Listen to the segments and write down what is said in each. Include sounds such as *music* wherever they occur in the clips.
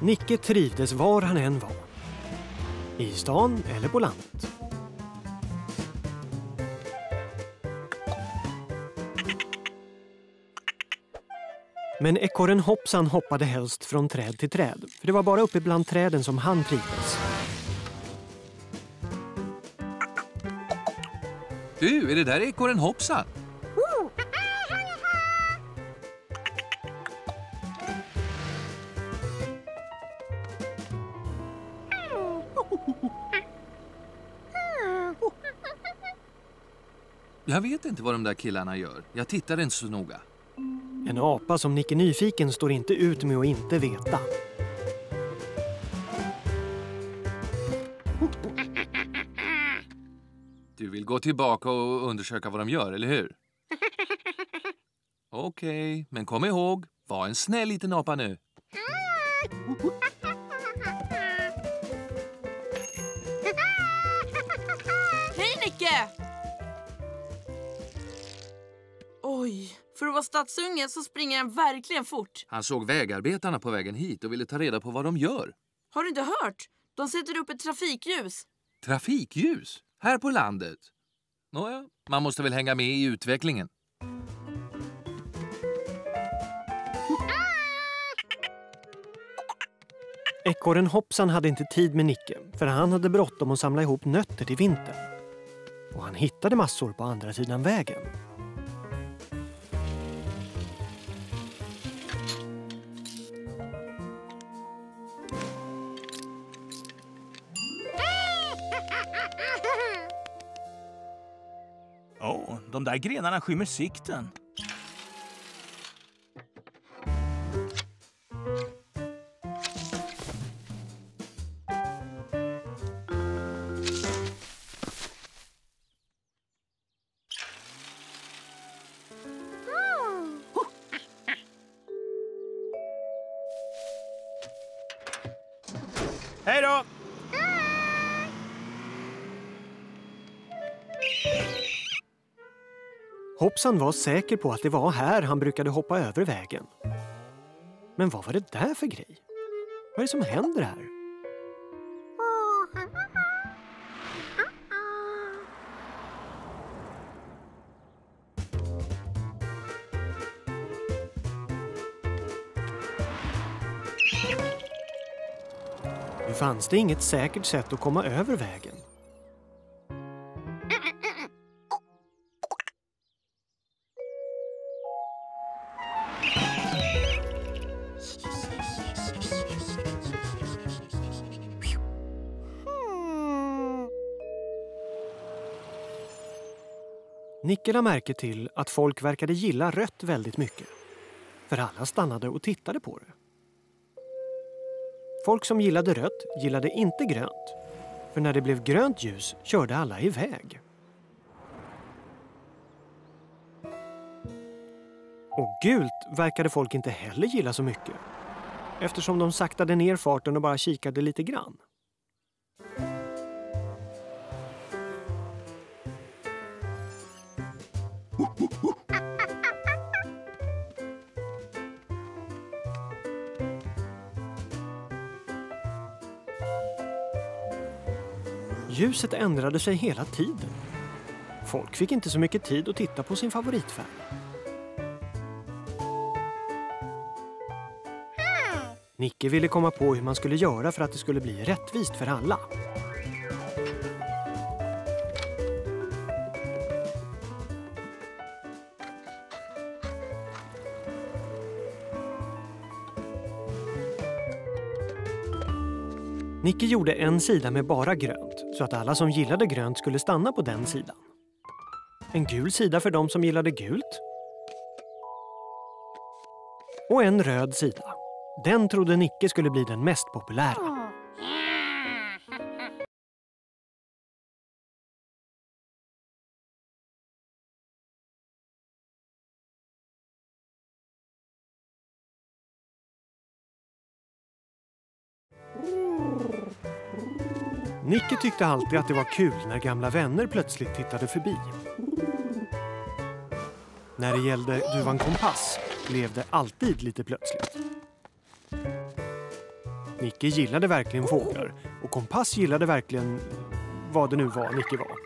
Nicke trivdes var han än var. I stan eller på landet. Men ekorren Hoppsan hoppade helst från träd till träd. För det var bara uppe bland träden som han trivdes. Du, är det där ekorren Hoppsan? Jag vet inte vad de där killarna gör. Jag tittar inte så noga. En apa som Nicke Nyfiken står inte ut med att inte veta. Du vill gå tillbaka och undersöka vad de gör, eller hur? *laughs* Okej, men kom ihåg, var en snäll liten apa nu. Att vara stadsunge så springer han verkligen fort. Han såg vägarbetarna på vägen hit och ville ta reda på vad de gör. Har du inte hört? De sätter upp ett trafikljus. Trafikljus? Här på landet? Nåja, man måste väl hänga med i utvecklingen. Ekorren Hoppsan hade inte tid med Nicke för han hade bråttom att samla ihop nötter till vintern. Och han hittade massor på andra sidan vägen. De där grenarna skymmer sikten. Hoppsan var säker på att det var här han brukade hoppa över vägen. Men vad var det där för grej? Vad är det som händer här? Nu fanns det inget säkert sätt att komma över vägen. Nicke lade märke till att folk verkade gilla rött väldigt mycket. För alla stannade och tittade på det. Folk som gillade rött gillade inte grönt. För när det blev grönt ljus körde alla iväg. Och gult verkade folk inte heller gilla så mycket. Eftersom de saktade ner farten och bara kikade lite grann. Ljuset ändrade sig hela tiden. Folk fick inte så mycket tid att titta på sin favoritfärg. Nicke ville komma på hur man skulle göra för att det skulle bli rättvist för alla. Nicke gjorde en sida med bara grönt så att alla som gillade grönt skulle stanna på den sidan. En gul sida för de som gillade gult. Och en röd sida. Den trodde Nicke skulle bli den mest populära. Nicke tyckte alltid att det var kul när gamla vänner plötsligt tittade förbi. När det gällde Duvan Kompass blev det alltid lite plötsligt. Nicke gillade verkligen fåglar och Kompass gillade verkligen vad det nu var Nicke var.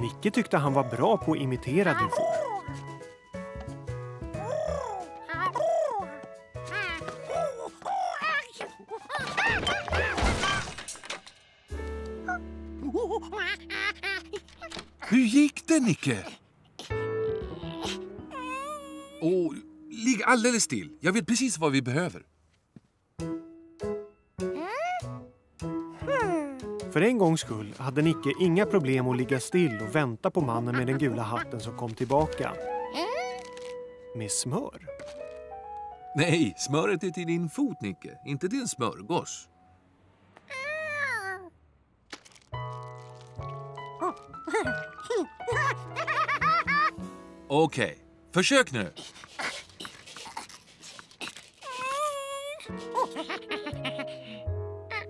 Nicke tyckte han var bra på att imitera duvor. Hur gick det, Nicke? Åh, ligg alldeles still. Jag vet precis vad vi behöver. För en gångs skull hade Nicke inga problem att ligga still och vänta på mannen med den gula hatten som kom tillbaka. Med smör. Nej, smöret är till din fot, Nicke. Inte till en smörgås. Okej, försök nu.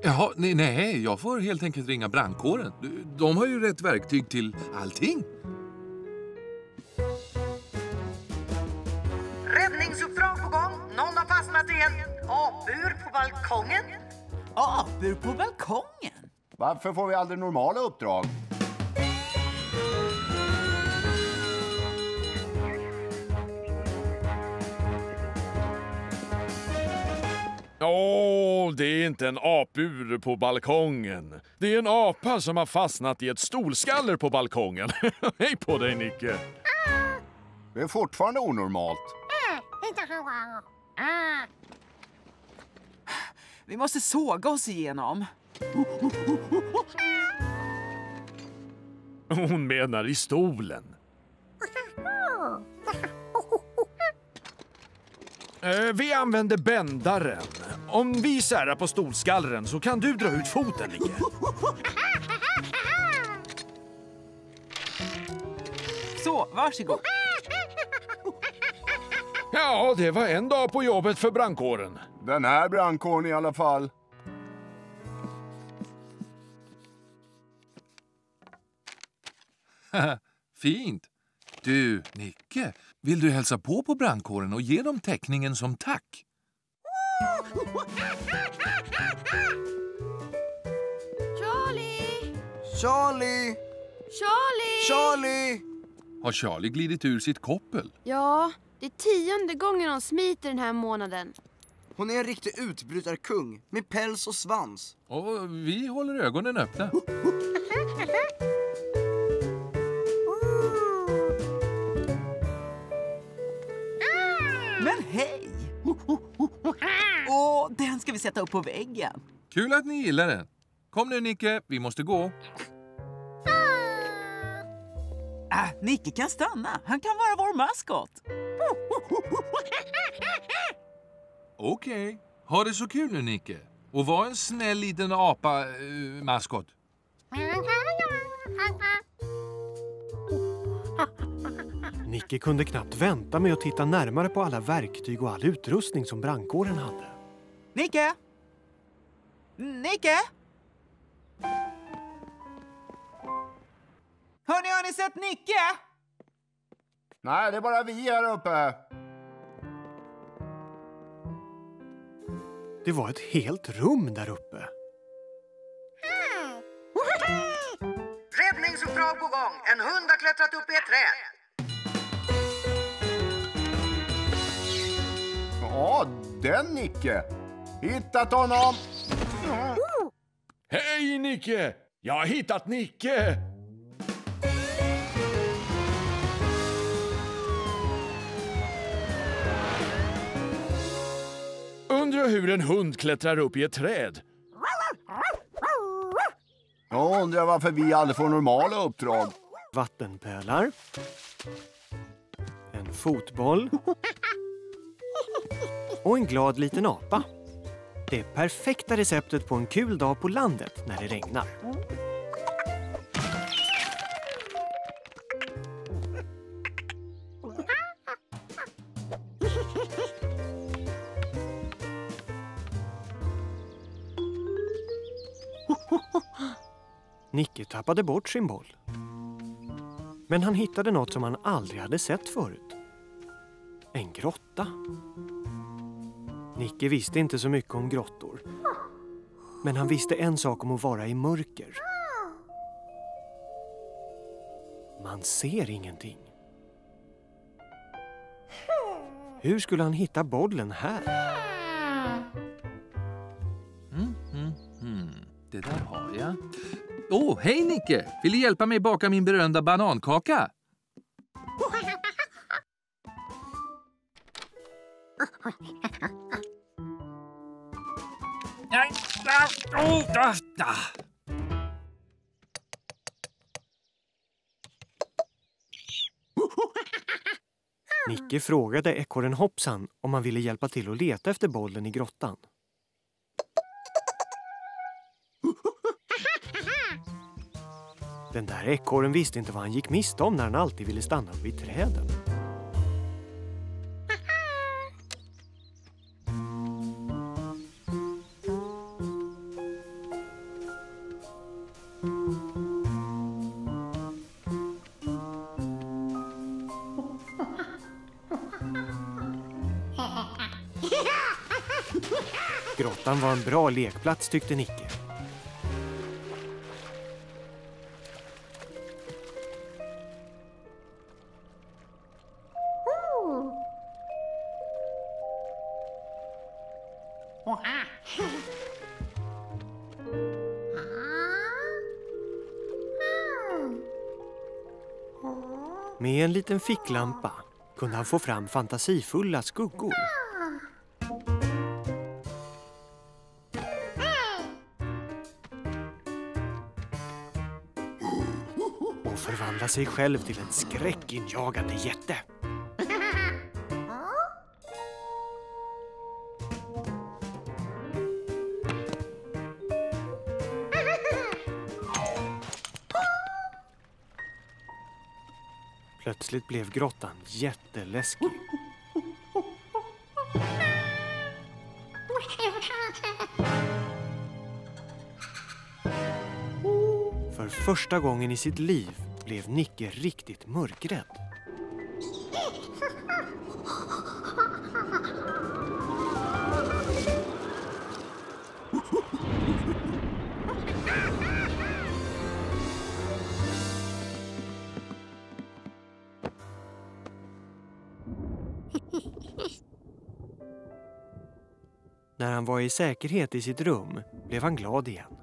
Jaha, nej, nej, jag får helt enkelt ringa brandkåren. De har ju rätt verktyg till allting. Räddningsuppdrag på gång. Någon har fastnat i en apbur på balkongen. Apor på balkongen? Varför får vi aldrig normala uppdrag? Åh, det är inte en apur på balkongen. Det är en apa som har fastnat i ett stolskaller på balkongen. *laughs* Hej på dig, Nicke! Det är fortfarande onormalt. Vi måste såga oss igenom. Hon menar i stolen. *laughs* Eh, Vi använder bändaren. Om vi särar på stolskallren så kan du dra ut foten, Nicke. Så, varsågod. Ja, det var en dag på jobbet för brandkåren. Den här brandkåren i alla fall. *laughs* Fint. Du, Nicke, vill du hälsa på på brandkåren och ge dem teckningen som tack? *laughs* Charlie! Charlie! Charlie! Charlie! Har Charlie glidit ur sitt koppel? Ja, det är tionde gången hon smiter den här månaden. Hon är en riktig utbrytarkung med päls och svans. Och vi håller ögonen öppna. *laughs* Den ska vi sätta upp på väggen. Kul att ni gillar den. Kom nu, Nicke, vi måste gå. Ah, Nicke kan stanna. Han kan vara vår maskot. Okej. Ha det så kul nu, Nicke. Och var en snäll liten apa-maskot. Nicke kunde knappt vänta med att titta närmare på alla verktyg och all utrustning som brandkåren hade. Nicke! Nicke! Hörni, har ni sett Nicke? Nej, det är bara vi här uppe. Det var ett helt rum där uppe. Räddningsuppdrag på gång. En hund har klättrat upp i ett träd. Ja, den Nicke. Hittat honom. Hej, Nicke! Jag har hittat Nicke! Undrar hur en hund klättrar upp i ett träd. Jag undrar varför vi aldrig får normala uppdrag. Vattenpölar. En fotboll. Och en glad liten apa. Det perfekta receptet på en kul dag på landet när det regnar. Nicke tappade bort sin boll. Men han hittade något som han aldrig hade sett förut. En grotta. Nicke visste inte så mycket om grottor. Men han visste en sak om att vara i mörker. Man ser ingenting. Hur skulle han hitta bollen här? Mm, mm, mm. Det där har jag. Åh, oh, hej Nicke! Vill du hjälpa mig baka min berömda banankaka? *laughs* Nej, ah, oh, ah, ah. Nicke frågade ekorren Hoppsan om han ville hjälpa till att leta efter bollen i grottan. Den där ekorren visste inte vad han gick miste om när han alltid ville stanna vid träden. Skolan var en bra lekplats tyckte Nicke. Med en liten ficklampa kunde han få fram fantasifulla skuggor. Förvandla sig själv till en skräckinjagande jätte. Plötsligt blev grottan jätteläskig. För första gången i sitt liv blev Nicke riktigt mörkrädd. När han var i säkerhet i sitt rum blev han glad igen.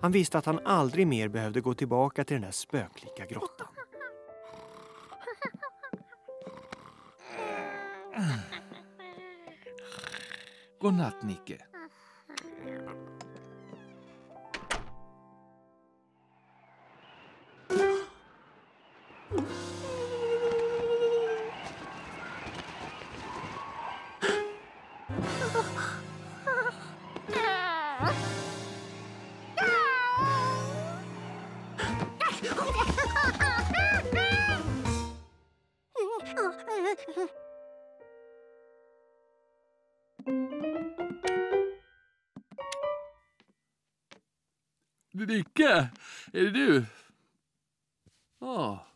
Han visste att han aldrig mer behövde gå tillbaka till den där spöklika grottan. God natt, Nicke. Nicke, är det du? Ja,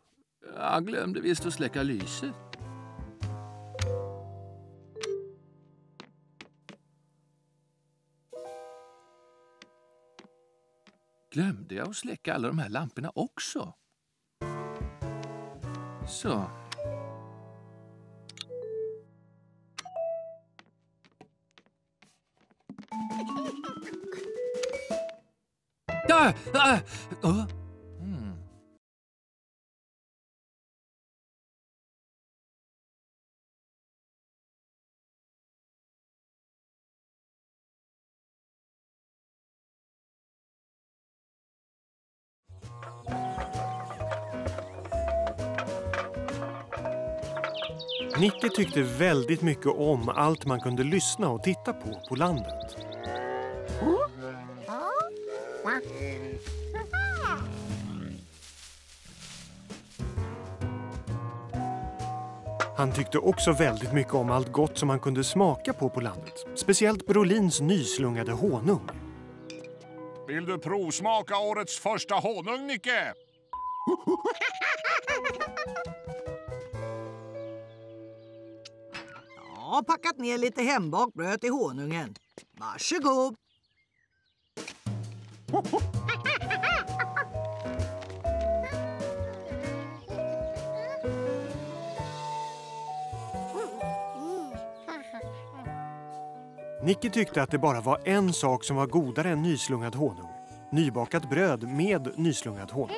jag glömde visst att släcka lyset. Glömde jag att släcka alla de här lamporna också? Så. Ah, ah, oh. mm. Nicke tyckte väldigt mycket om allt man kunde lyssna och titta på på landet. Han tyckte också väldigt mycket om allt gott som han kunde smaka på på landet. Speciellt Brolins nyslungade honung. Vill du provsmaka årets första honung, Nicke? har packat ner lite hembakt bröd till honungen. Varsågod! Nicky tyckte att det bara var en sak som var godare än nyslungad honung. Nybakat bröd med nyslungad honung.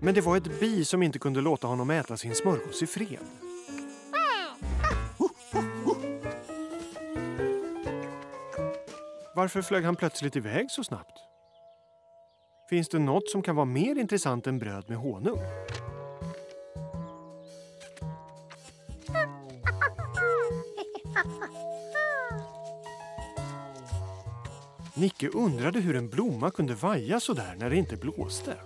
Men det var ett bi som inte kunde låta honom äta sin smörgås i fred. Varför flög han plötsligt iväg så snabbt? Finns det något som kan vara mer intressant än bröd med honung? Nicke undrade hur en blomma kunde vaja så där när det inte blåste.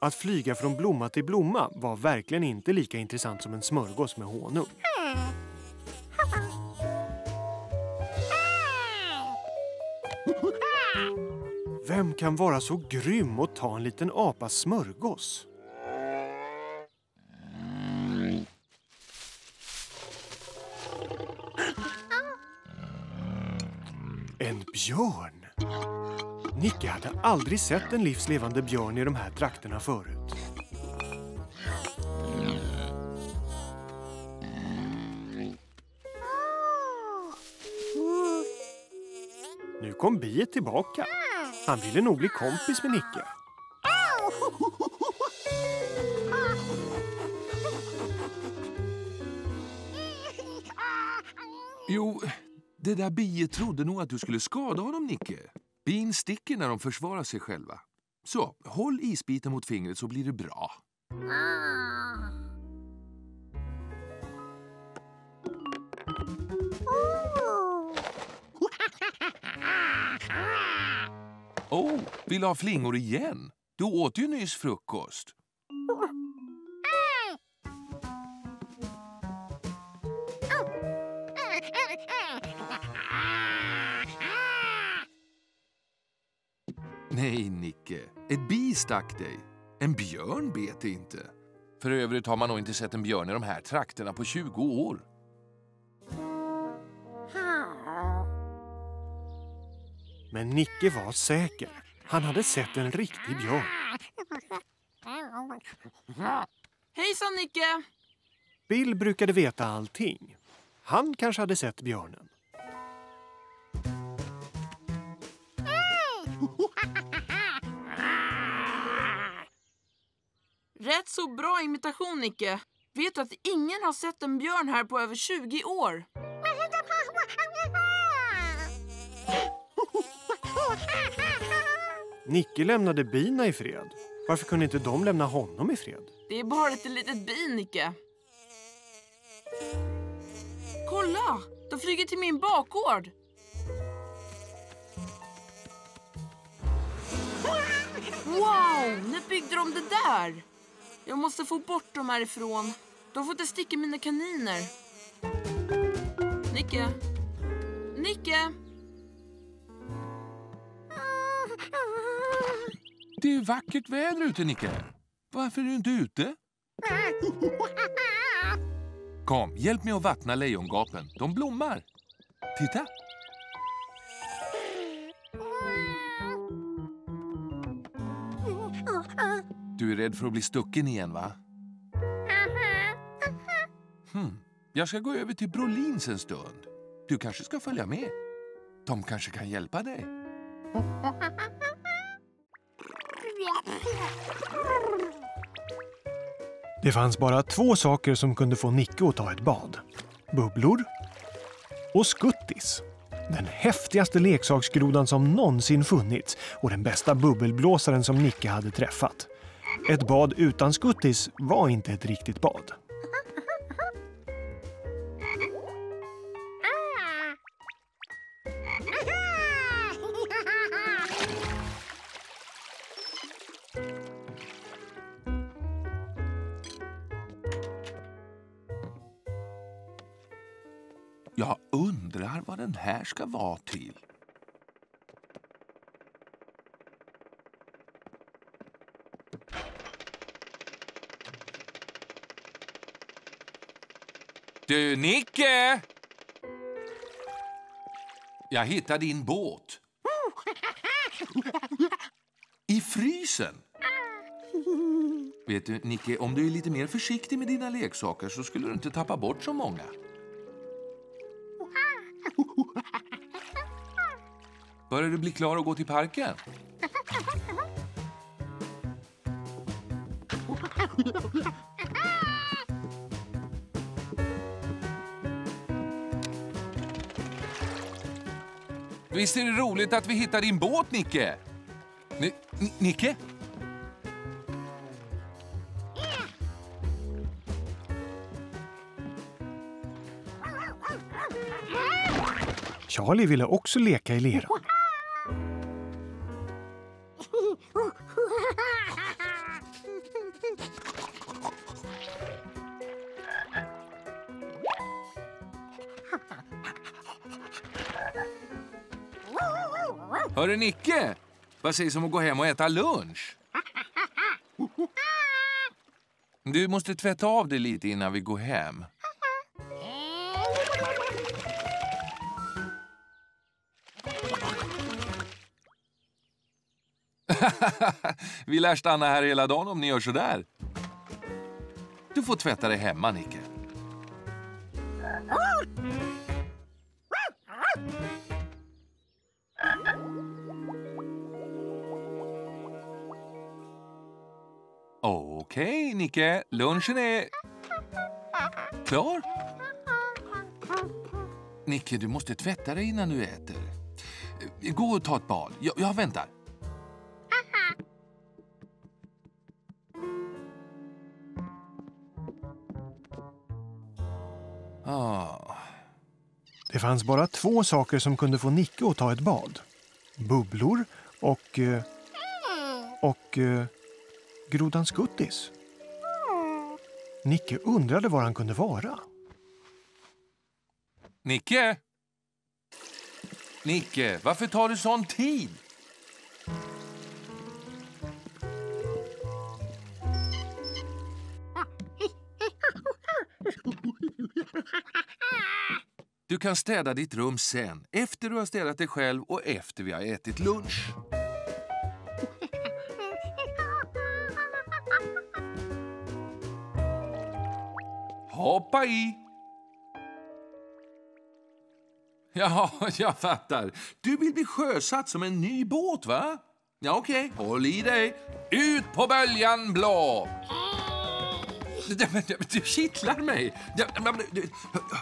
Att flyga från blomma till blomma var verkligen inte lika intressant som en smörgås med honung. *laughs* Vem kan vara så grym och ta en liten apas smörgås? En björn! Nicke hade aldrig sett en livslevande björn i de här trakterna förut. Nu kom biet tillbaka. Han ville nog bli kompis med Nicke. Jo, det där biet trodde nog att du skulle skada honom, Nicke. Bin sticker när de försvarar sig själva. Så, håll isbiten mot fingret så blir det bra. Oh, vill du ha flingor igen? Du åt ju nyss frukost. Nej, Nicke. Ett bi stack dig. En björn bet dig inte. För övrigt har man nog inte sett en björn i de här trakterna på 20 år. Men Nicke var säker. Han hade sett en riktig björn. Hejsan Nicke! Bill brukade veta allting. Han kanske hade sett björnen. Rätt så bra imitation Nicke. Vet du att ingen har sett en björn här på över 20 år? Nicke lämnade bina i fred. Varför kunde inte de lämna honom i fred? Det är bara ett litet bi Nicke. Kolla! De flyger till min bakgård. Wow! När byggde de det där? Jag måste få bort dem härifrån. De får inte sticka mina kaniner. Nicke? Nicke? Det är vackert väder ute, Nicke. Varför är du inte ute? Kom, hjälp mig att vattna lejongapen. De blommar. Titta! Du är rädd för att bli stucken igen, va? Hmm. Jag ska gå över till Brolins en stund. Du kanske ska följa med. De kanske kan hjälpa dig. Det fanns bara två saker som kunde få Nicke att ta ett bad. Bubblor och skuttis. Den häftigaste leksaksgrodan som någonsin funnits och den bästa bubbelblåsaren som Nicke hade träffat. Ett bad utan skuttis var inte ett riktigt bad. här ska vara till. Du, Nicke! Jag hittade din båt. I frysen. Vet du, Nicke, om du är lite mer försiktig med dina leksaker så skulle du inte tappa bort så många. Börjar du bli klar att gå till parken? Visst är det roligt att vi hittar din båt, Nicke? Ni, Nicke? Charlie ville också leka i leran. Hörru, Nicke! Vad sägs om att gå hem och äta lunch? Du måste tvätta av dig lite innan vi går hem. *laughs* Vi lär stanna här hela dagen om ni gör så där. Du får tvätta dig hemma, Nicke. Okej, Nicke. Lunchen är klar. Nicke, du måste tvätta dig innan du äter. Gå och ta ett bad. Jag, jag väntar. Ah. Det fanns bara två saker som kunde få Nicke att ta ett bad. Bubblor och... Eh, och... Eh, grodan Skuttis. Nicke undrade var han kunde vara. Nicke! Nicke, varför tar du sån tid? Du kan städa ditt rum sen, efter du har städat dig själv och efter vi har ätit lunch. Hoppa i! Ja, jag fattar. Du vill bli sjösatt som en ny båt, va? Ja, okej. Håll i dig. Ut på böljan blå! Du kittlar mig.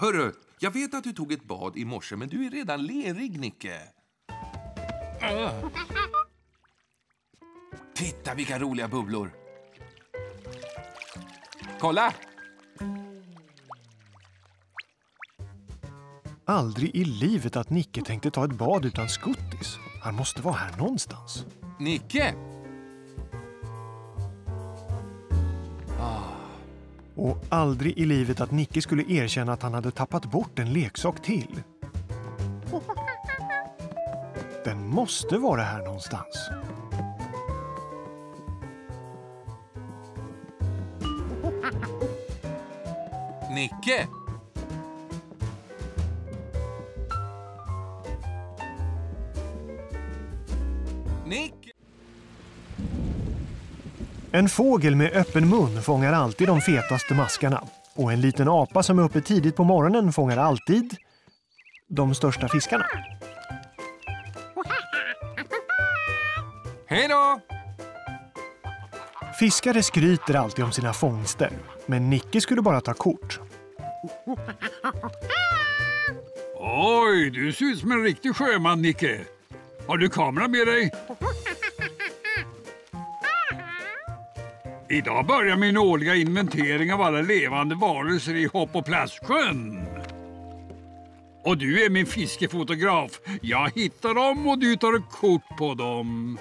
Hörru, jag vet att du tog ett bad i morse, men du är redan lerig, Nicke. Titta vilka roliga bubblor. Kolla! Aldrig i livet att Nicke tänkte ta ett bad utan Skuttis. Han måste vara här någonstans. Nicke! Och aldrig i livet att Nicke skulle erkänna att han hade tappat bort en leksak till. Den måste vara här någonstans. Nicke! En fågel med öppen mun fångar alltid de fetaste maskarna. Och en liten apa som är uppe tidigt på morgonen fångar alltid de största fiskarna. Hej då! Fiskare skryter alltid om sina fångster, men Nicke skulle bara ta kort. Oj, du ser ut som en riktig sjöman, Nicke. Har du kamera med dig? Idag börjar min årliga inventering av alla levande varelser i Hopp och Plastsjön. Och du är min fiskefotograf. Jag hittar dem och du tar ett kort på dem.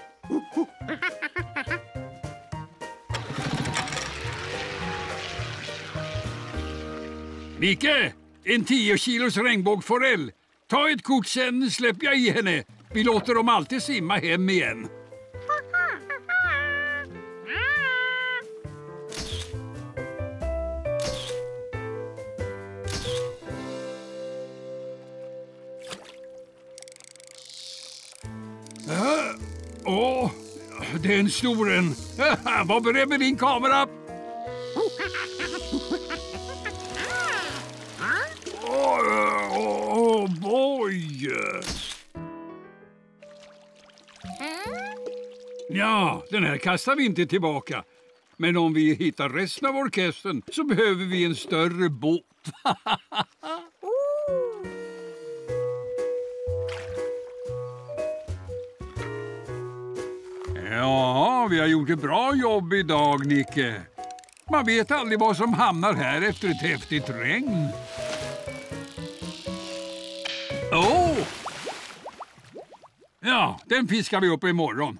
Micke! En 10 kilos regnbågsforell. Ta ett kort sen släpper jag i henne. Vi låter dem alltid simma hem igen. Åh, det är en stor en. *laughs* Var beredd med din kamera. Åh, oh, boy! Ja, den här kastar vi inte tillbaka. Men om vi hittar resten av orkestern så behöver vi en större båt. *laughs* Ja, vi har gjort ett bra jobb idag, Nicke. Man vet aldrig vad som hamnar här efter ett häftigt regn. Åh! Oh! Ja, den fiskar vi upp imorgon.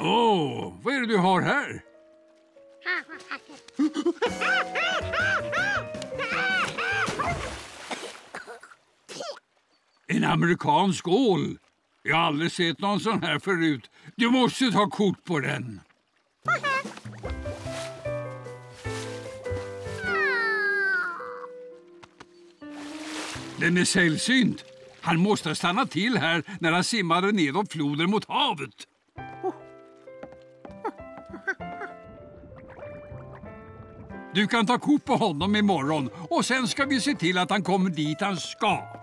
Åh, oh, vad är det du har här? *laughs* En amerikansk ål. Jag har aldrig sett någon sån här förut. Du måste ta kort på den. Den är sällsynt. Han måste stanna till här när han simmade nedåt floden mot havet. Du kan ta kort på honom imorgon och sen ska vi se till att han kommer dit han ska.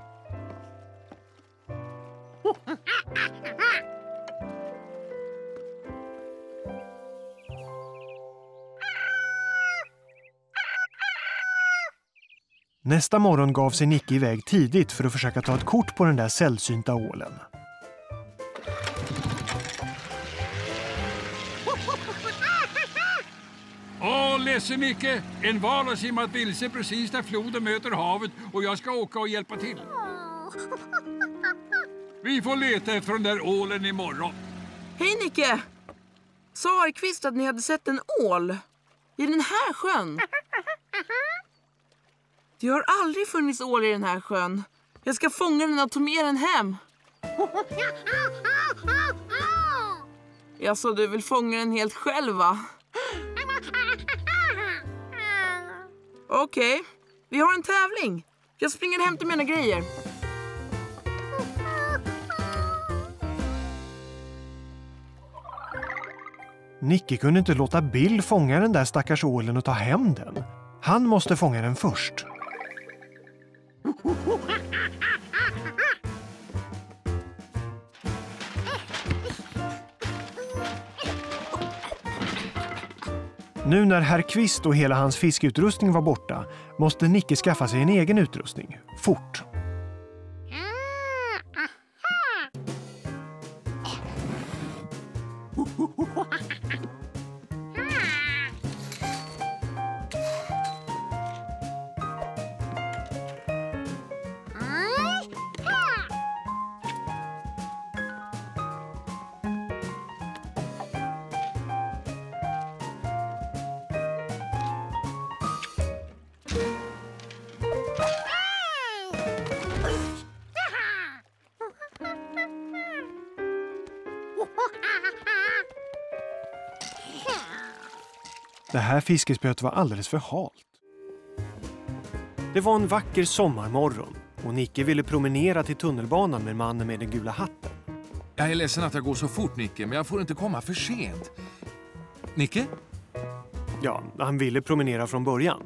Nästa morgon gav sig Nicke iväg tidigt för att försöka ta ett kort på den där sällsynta ålen. Åh, ledsen Nicke! En val har simmat vilse precis där floden möter havet och jag ska åka och hjälpa till. Vi får leta efter den där ålen imorgon. Hej Nicke! Sa Arqvist att ni hade sett en ål? I den här sjön? Det har aldrig funnits ål i den här sjön. Jag ska fånga den och ta med den hem. Jaså, du vill fånga den helt själv va? Okej, okay. vi har en tävling. Jag springer hem till mina grejer. Nicke kunde inte låta Bill fånga den där stackars ålen och ta hem den. Han måste fånga den först. Nu när herr Kvist och hela hans fiskeutrustning var borta måste Nicke skaffa sig en egen utrustning, fort. Här fiskespöet var alldeles för halt. Det var en vacker sommarmorgon och Nicke ville promenera till tunnelbanan med mannen med den gula hatten. Jag är ledsen att jag går så fort, Nicke, men jag får inte komma för sent. Nicke? Ja, han ville promenera från början.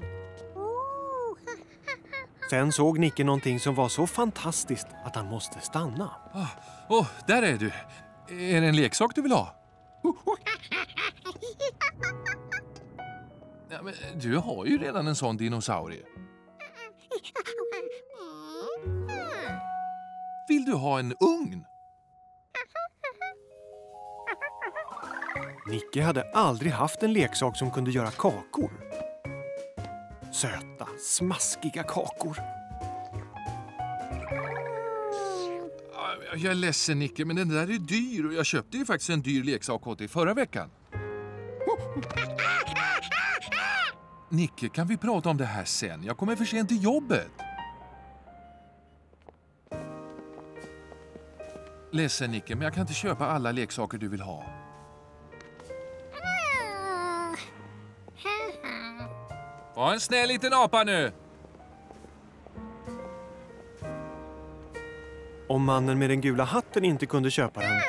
Sen såg Nicke någonting som var så fantastiskt att han måste stanna. Åh, oh, oh, där är du! Är det en leksak du vill ha? *laughs* Ja, men du har ju redan en sån dinosaurie. Vill du ha en ugn? Nicke hade aldrig haft en leksak som kunde göra kakor. Söta, smaskiga kakor. Jag är ledsen Nicke, men den där är dyr och jag köpte ju faktiskt en dyr leksak åt dig förra veckan. *laughs* Nicke, kan vi prata om det här sen? Jag kommer för sent till jobbet. Ledsen Nicke, men jag kan inte köpa alla leksaker du vill ha. Var en snäll liten apa nu! Om mannen med den gula hatten inte kunde köpa den,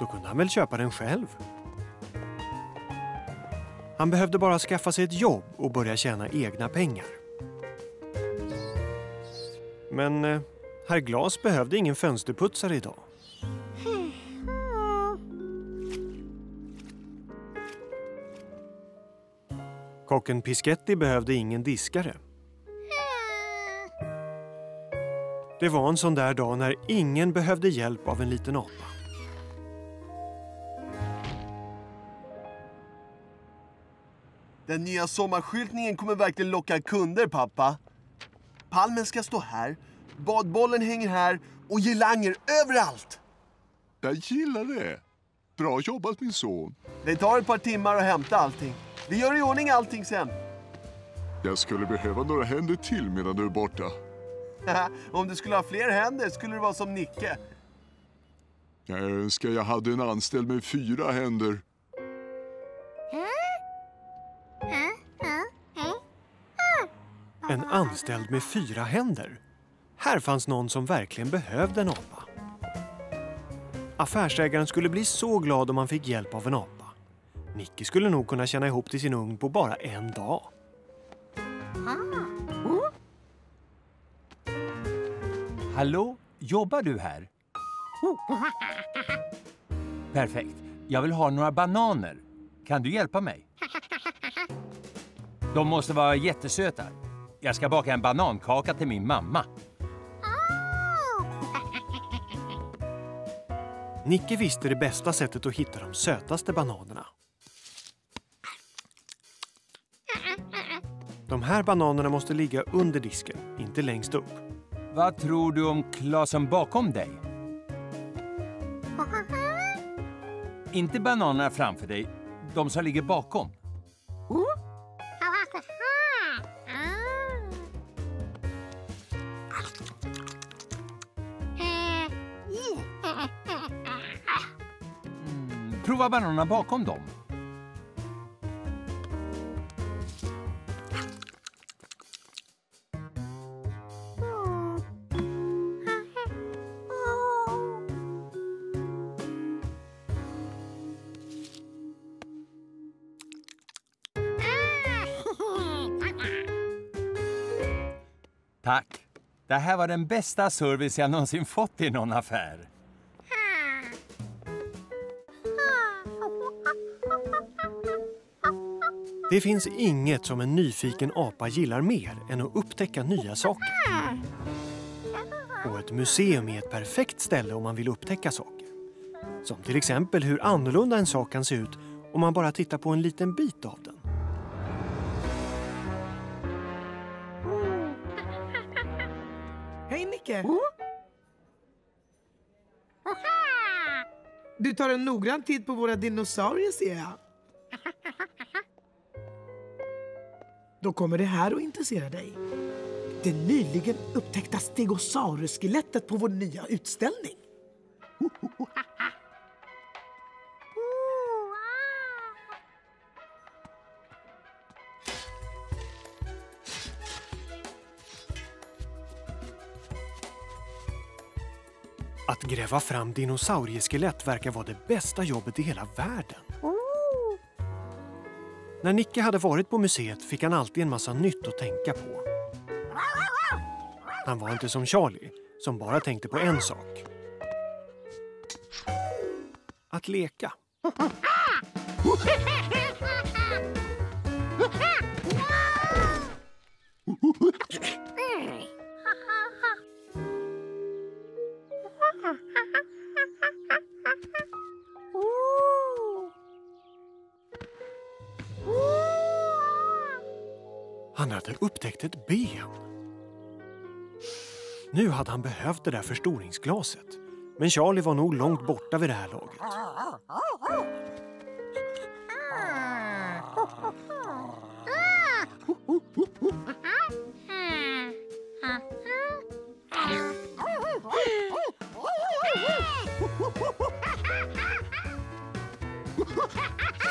då kunde han väl köpa den själv. Han behövde bara skaffa sig ett jobb och börja tjäna egna pengar. Men eh, herr Glas behövde ingen fönsterputsare idag. Kocken Pischetti behövde ingen diskare. Det var en sån där dag när ingen behövde hjälp av en liten apa. Den nya sommarskyltningen kommer verkligen locka kunder, pappa. Palmen ska stå här, badbollen hänger här och girlanger överallt. Jag gillar det. Bra jobbat min son. Det tar ett par timmar att hämta allting. Vi gör i ordning allting sen. Jag skulle behöva några händer till medan du är borta. *laughs* Om du skulle ha fler händer skulle det vara som Nicke. Jag önskar jag hade en anställd med fyra händer. En anställd med fyra händer. Här fanns någon som verkligen behövde en apa. Affärsägaren skulle bli så glad om han fick hjälp av en apa. Nicky skulle nog kunna tjäna ihop till sin ugn på bara en dag. Hallå, jobbar du här? Perfekt. Jag vill ha några bananer. Kan du hjälpa mig? De måste vara jättesöta. Jag ska baka en banankaka till min mamma. *laughs* Nicke visste det bästa sättet att hitta de sötaste bananerna. De här bananerna måste ligga under disken, inte längst upp. Vad tror du om klasen bakom dig? *laughs* Inte bananerna framför dig, de som ligger bakom. Mm, prova bananerna bakom dem. Tack. Det här var den bästa service jag någonsin fått i någon affär. Det finns inget som en nyfiken apa gillar mer än att upptäcka nya saker. Och ett museum är ett perfekt ställe om man vill upptäcka saker. Som till exempel hur annorlunda en sak kan se ut om man bara tittar på en liten bit av den. Hej Nicke! Du tar en noggrann titt på våra dinosaurier ser jag. Då kommer det här att intressera dig. Det nyligen upptäckta stegosaurus-skelettet på vår nya utställning. Att gräva fram dinosaurieskelett verkar vara det bästa jobbet i hela världen. När Nicke hade varit på museet fick han alltid en massa nytt att tänka på. Han var inte som Charlie, som bara tänkte på en sak. Att leka. *laughs* Han hade upptäckt ett ben. Nu hade han behövt det där förstoringsglaset. Men Charlie var nog långt borta vid det här laget. *laughs*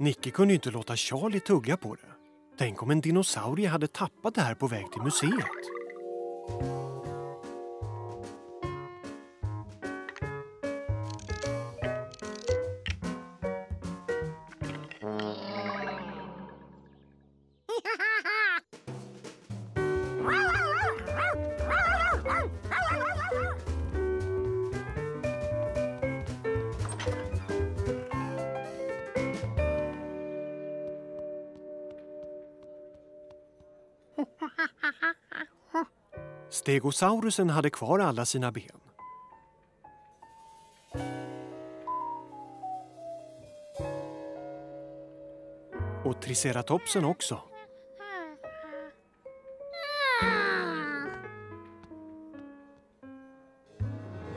Nicke kunde ju inte låta Charlie tugga på det. Tänk om en dinosaurie hade tappat det här på väg till museet. Stegosaurusen hade kvar alla sina ben. Och triceratopsen också.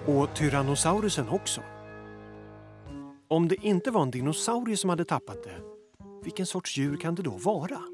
Och tyrannosaurusen också. Om det inte var en dinosaurie som hade tappat det, vilken sorts djur kan det då vara?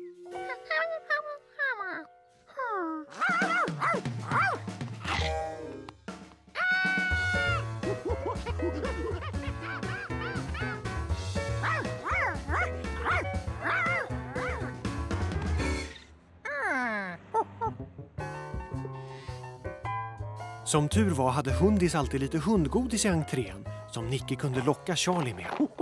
Som tur var hade Hundis alltid lite hundgodis i entrén som Nicke kunde locka Charlie med.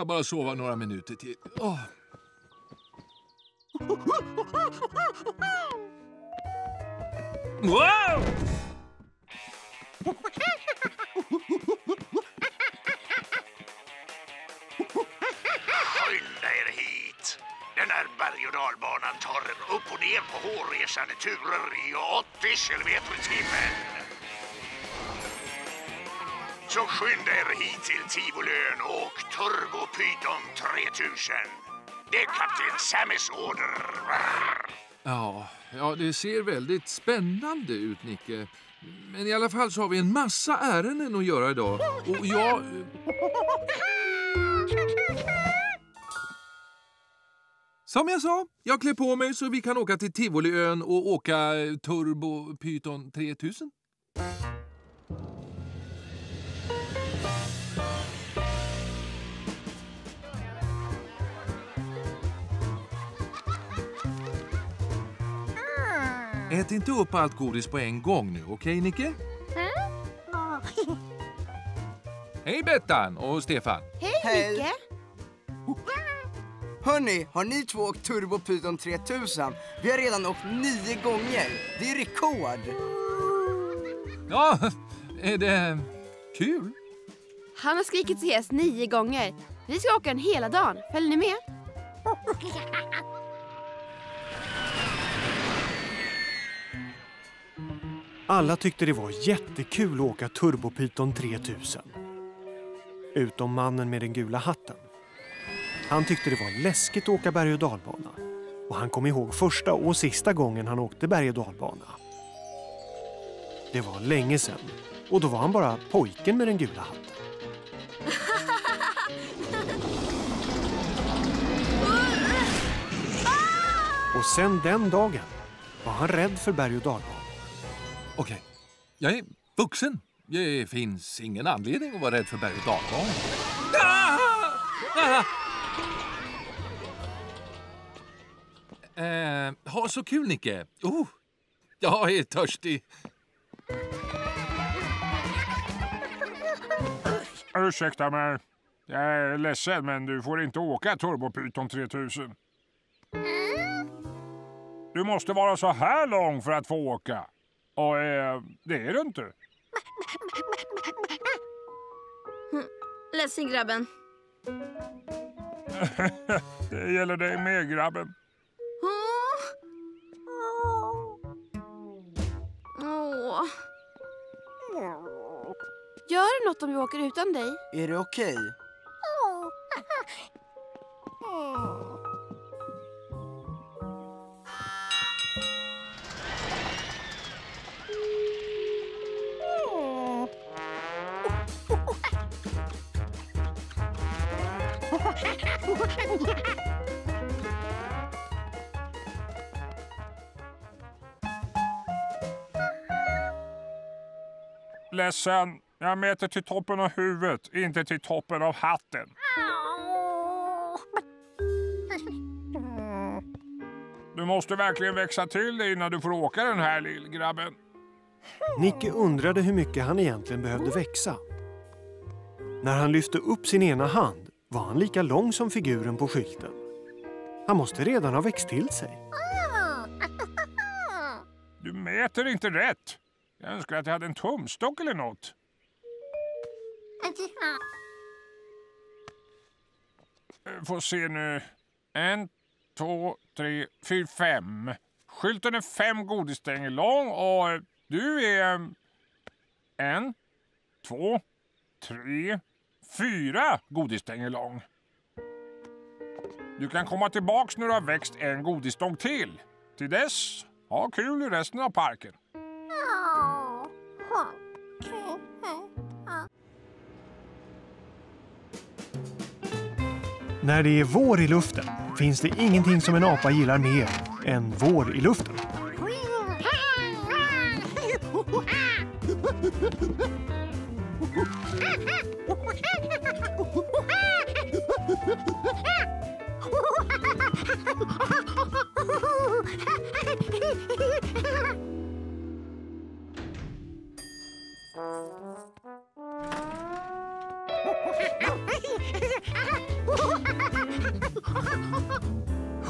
Ska bara sova några minuter till. Oh. Wow! Skynda er hit! Den här berg och dalbanan tar er upp och ner på hårresande turer i 80 kilometer i timmen. Så skynda er hit till Tivolö tusen. Det är kapten Sammys order. Ja, ja, det ser väldigt spännande ut, Nicke. Men i alla fall så har vi en massa ärenden att göra idag. Och jag... Som jag sa, jag klär på mig så vi kan åka till Tivoliön och åka Turbo Python 3000. Ät inte upp allt godis på en gång nu, okej Nicke? Hej Bettan och Stefan! Hej Nicke! Hörni, har ni två åkt Turbo Python 3000? Vi har redan åkt nio gånger. Det är rekord. Ja, är det kul? Han har skrikit till häst nio gånger. Vi ska åka den hela dagen. Följer ni med? *laughs* Alla tyckte det var jättekul att åka Turbopython 3000. Utom mannen med den gula hatten. Han tyckte det var läskigt att åka berg och dalbana. Och han kom ihåg första och sista gången han åkte berg och dalbana. Det var länge sedan och då var han bara pojken med den gula hatten. *laughs* Och sen den dagen var han rädd för berg och dalbana. Okej, jag är vuxen. Det finns ingen anledning att vara rädd för berg och dalbana. Ah! Ah! Eh, ha så kul, Nicke. Oh, jag är törstig. Ursäkta mig. Jag är ledsen, men du får inte åka Turbo Python 3000. Du måste vara så här lång för att få åka. Och eh, det är du inte. *laughs* Ledsen grabben. *laughs* det gäller dig med, grabben. Åh. Gör det något om vi åker utan dig? Är det okej? Ledsen, jag mäter till toppen av huvudet, inte till toppen av hatten. Du måste verkligen växa till dig innan du får åka den här lillgrabben. Nicke undrade hur mycket han egentligen behövde växa. När han lyfte upp sin ena hand var han lika lång som figuren på skylten. Han måste redan ha växt till sig. Du mäter inte rätt. Jag önskar att jag hade en tumstock eller något. Eh, Får se nu. En, två, tre, fyra, fem. Skylten är fem godisstänger lång och du är mm, en, två, tre, fyra godisstänger lång. Du kan komma tillbaks när du har växt en godisstång till. Till dess, ha kul i resten av parken. När det är vår i luften finns det ingenting som en apa gillar mer än vår i luften.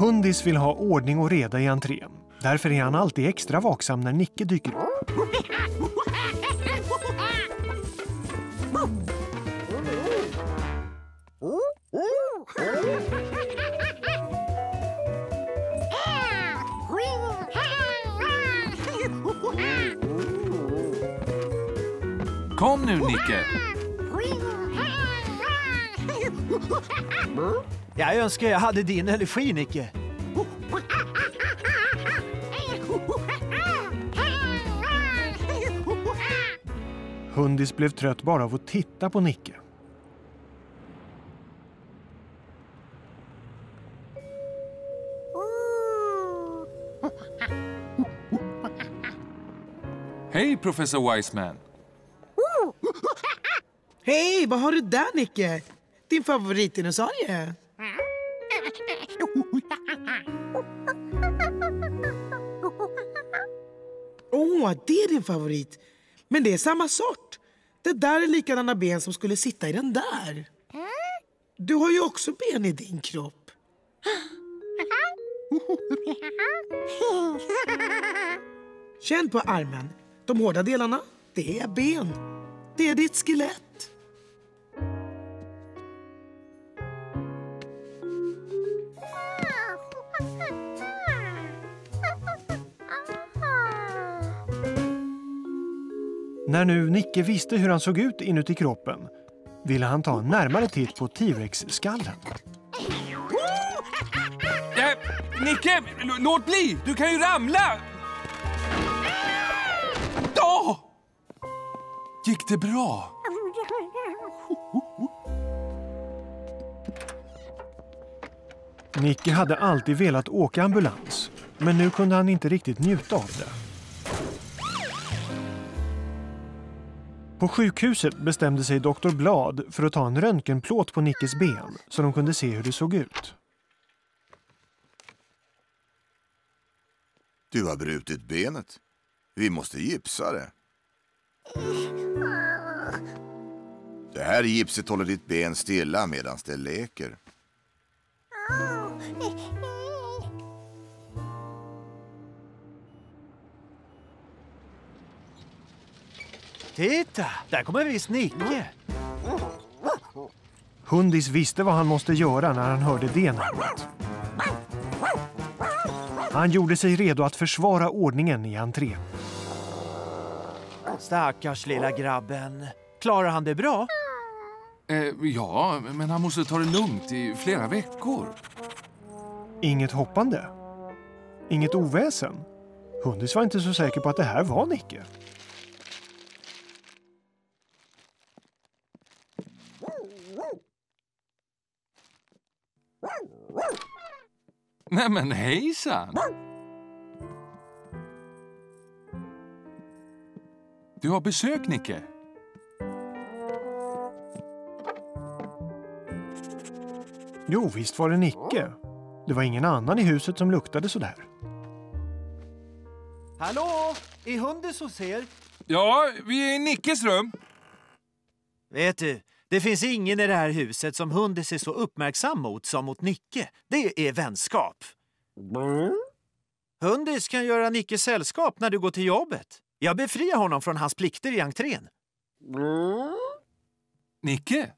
Hundis vill ha ordning och reda i entrén. Därför är han alltid extra vaksam när Nicke dyker upp. Kom nu, Nicke. Jag önskar jag hade din energi, Nicke. Hundis blev trött bara av att titta på Nicke. Hej, professor Wiseman. Hej, vad har du där Nicke? Din favoritdinosaurie? Åh, det är din favorit. Men det är samma sort. Det där är likadana ben som skulle sitta i den där. Du har ju också ben i din kropp. Känn på armen. De hårda delarna, det är ben. Det är ditt skelett. När nu Nicke visste hur han såg ut inuti kroppen ville han ta en närmare titt på T-rex-skallen. Eh, Nicke, låt bli! Du kan ju ramla! Då! Gick det bra? Nicke hade alltid velat åka ambulans, men nu kunde han inte riktigt njuta av det. På sjukhuset bestämde sig doktor Blad för att ta en röntgenplåt på Nickes ben så de kunde se hur det såg ut. Du har brutit benet. Vi måste gipsa det. Det här gipset håller ditt ben stilla medan det leker. Titta, där kommer visst Nicke. Hundis visste vad han måste göra när han hörde det namnet. Han gjorde sig redo att försvara ordningen i entrén. Stackars lilla grabben. Klarar han det bra? Eh, ja, men han måste ta det lugnt i flera veckor. Inget hoppande. Inget oväsen. Hundis var inte så säker på att det här var Nicke. Nej men hejsan! Du har besök, Nicke. Jo, visst var det Nicke. Det var ingen annan i huset som luktade sådär. Hallå? Är Hundis hos er? Ja, vi är i Nickes rum. Vet du, det finns ingen i det här huset som Hundis är så uppmärksam mot som mot Nicke. Det är vänskap. Hundis kan göra Nicke sällskap när du går till jobbet. Jag befriar honom från hans plikter i entrén. Nicke,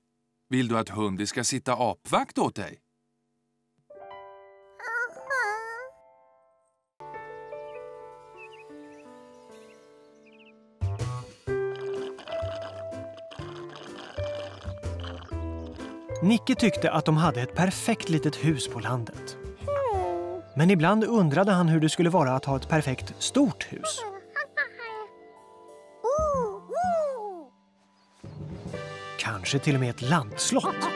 vill du att Hundi ska sitta apvakt åt dig? Nicke tyckte att de hade ett perfekt litet hus på landet. Men ibland undrade han hur det skulle vara att ha ett perfekt stort hus. Kanske till och med ett landslott.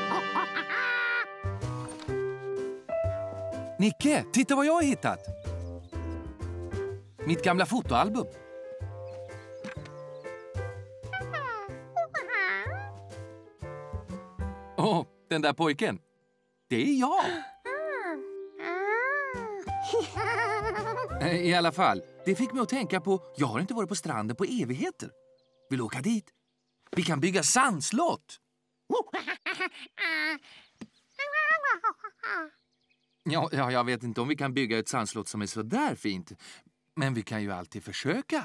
Nicke, titta vad jag har hittat! Mitt gamla fotoalbum. Den där pojken. Det är jag. Eh, I alla fall, det fick mig att tänka på, jag har inte varit på stranden på evigheter. Vill du åka dit? Vi kan bygga sandslott. Ja, ja, jag vet inte om vi kan bygga ett sandslott som är så där fint. Men vi kan ju alltid försöka.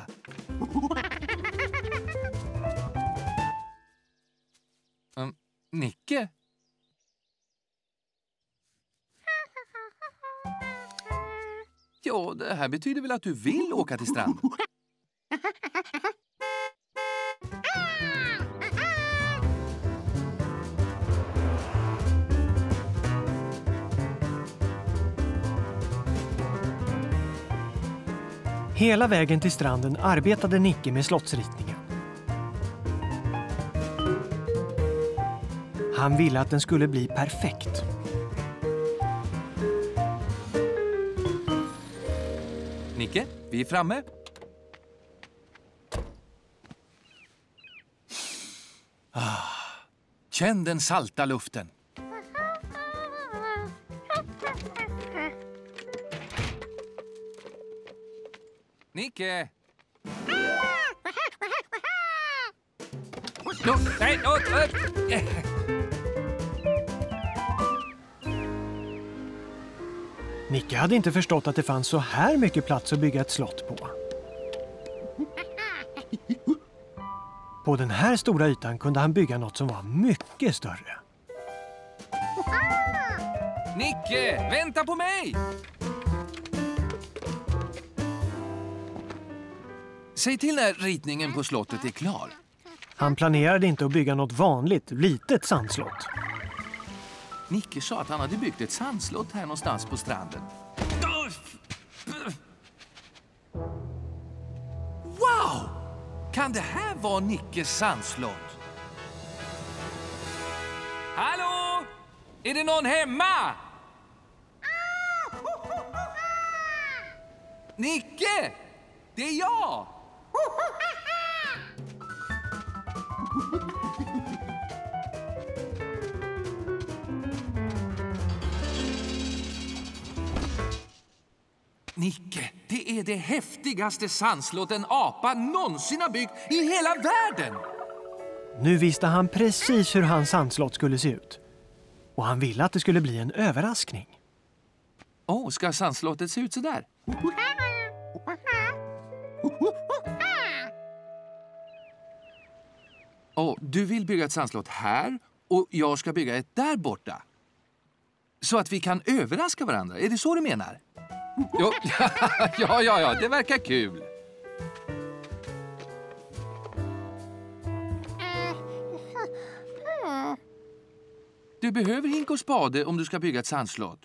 Um, *laughs* Nicke? Ja, det här betyder väl att du vill åka till stranden? Hela vägen till stranden arbetade Nicke med slottsritningen. Han ville att den skulle bli perfekt. Nicke, vi är framme. Ah, känn den salta luften. Nicke! *laughs* No, nej, no, uh, Nicke hade inte förstått att det fanns så här mycket plats att bygga ett slott på. *laughs* På den här stora ytan kunde han bygga något som var mycket större. *laughs* Nicke, vänta på mig! Säg till när ritningen på slottet är klar. Han planerade inte att bygga något vanligt, litet sandslott. Nicke sa att han hade byggt ett sandslott här någonstans på stranden. Wow! Kan det här vara Nickes sandslott? Hallå? Är det någon hemma? Nicke! Det är jag! Nicke, det är det häftigaste sandslott en apa någonsin har byggt i hela världen! Nu visste han precis hur hans sandslott skulle se ut. Och han ville att det skulle bli en överraskning. Åh, oh, ska sandslottet se ut så där? Oh, du vill bygga ett sandslott här och jag ska bygga ett där borta. Så att vi kan överraska varandra. Är det så du menar? Jo, *laughs* ja, ja, ja, det verkar kul. Du behöver hink och spade om du ska bygga ett sandslott.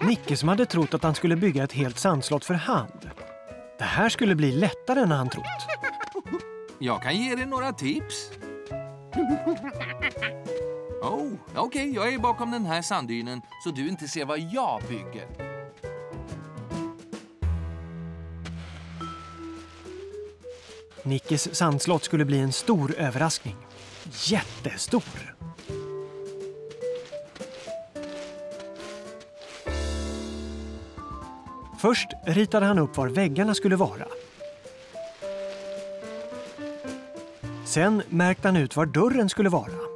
Nicke som hade trott att han skulle bygga ett helt sandslott för hand. Det här skulle bli lättare än han trott. Jag kan ge dig några tips. Oh, okej, jag är bakom den här sanddynen så du inte ser vad jag bygger. Nickes sandslott skulle bli en stor överraskning. Jättestor! Först ritade han upp var väggarna skulle vara. Sen märkte han ut var dörren skulle vara.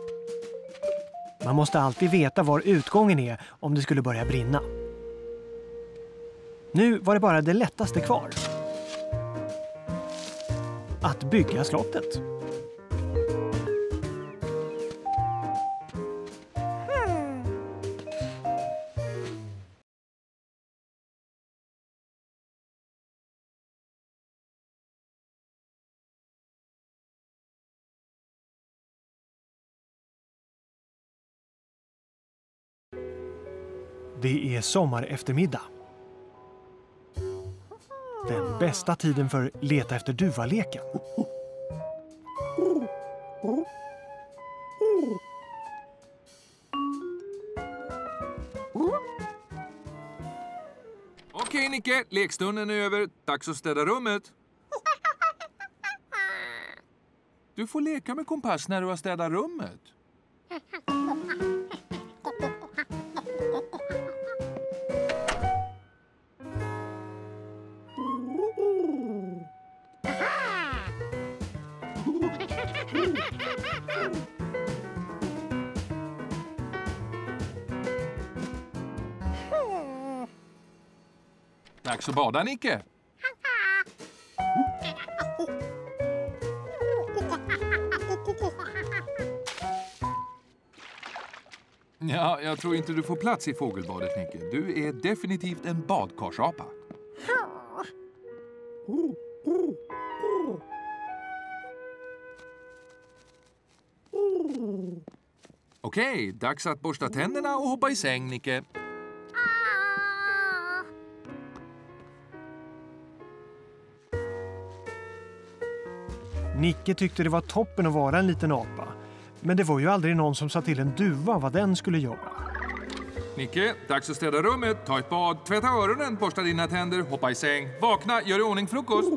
Man måste alltid veta var utgången är om det skulle börja brinna. Nu var det bara det lättaste kvar. Att bygga slottet. Det är sommareftermiddag. Den bästa tiden för leta efter duva-leken. Okej, Nicke. Lekstunden är över. Dags att städa rummet. *laughs* Du får leka med kompass när du har städat rummet. Dags att bada, Nicke. Ja, jag tror inte du får plats i fågelbadet, Nicke. Du är definitivt en badkarsapa. Okej, dags att borsta tänderna och hoppa i säng, Nicke. Nicke tyckte det var toppen att vara en liten apa. Men det var ju aldrig någon som sa till en duva vad den skulle göra. Nicke, dags att städa rummet, ta ett bad, tvätta öronen, borsta dina tänder, hoppa i säng, vakna, gör i ordning frukost.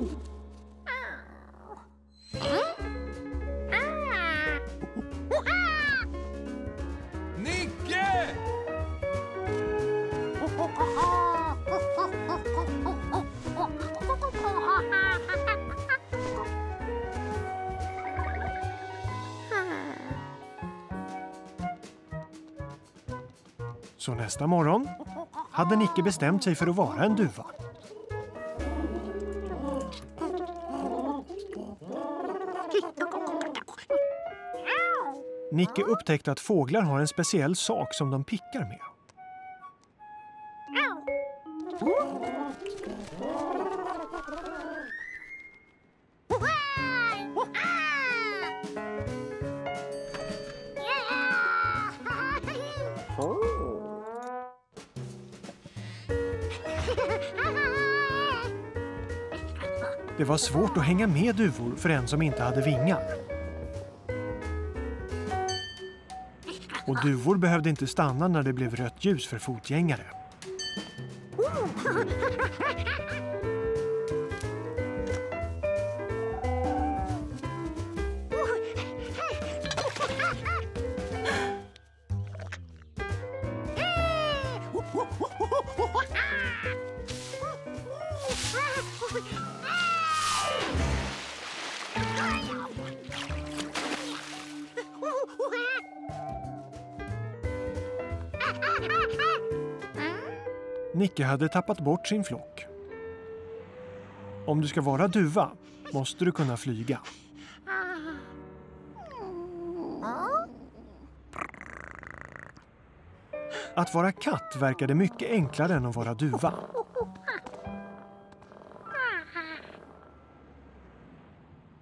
Så nästa morgon hade Nicke bestämt sig för att vara en duva. Nicke upptäckte att fåglar har en speciell sak som de pickar med. Det var svårt att hänga med duvor för en som inte hade vingar. Och duvor behövde inte stanna när det blev rött ljus för fotgängare. *laughs* Micke hade tappat bort sin flock. Om du ska vara duva måste du kunna flyga. Att vara katt verkade mycket enklare än att vara duva.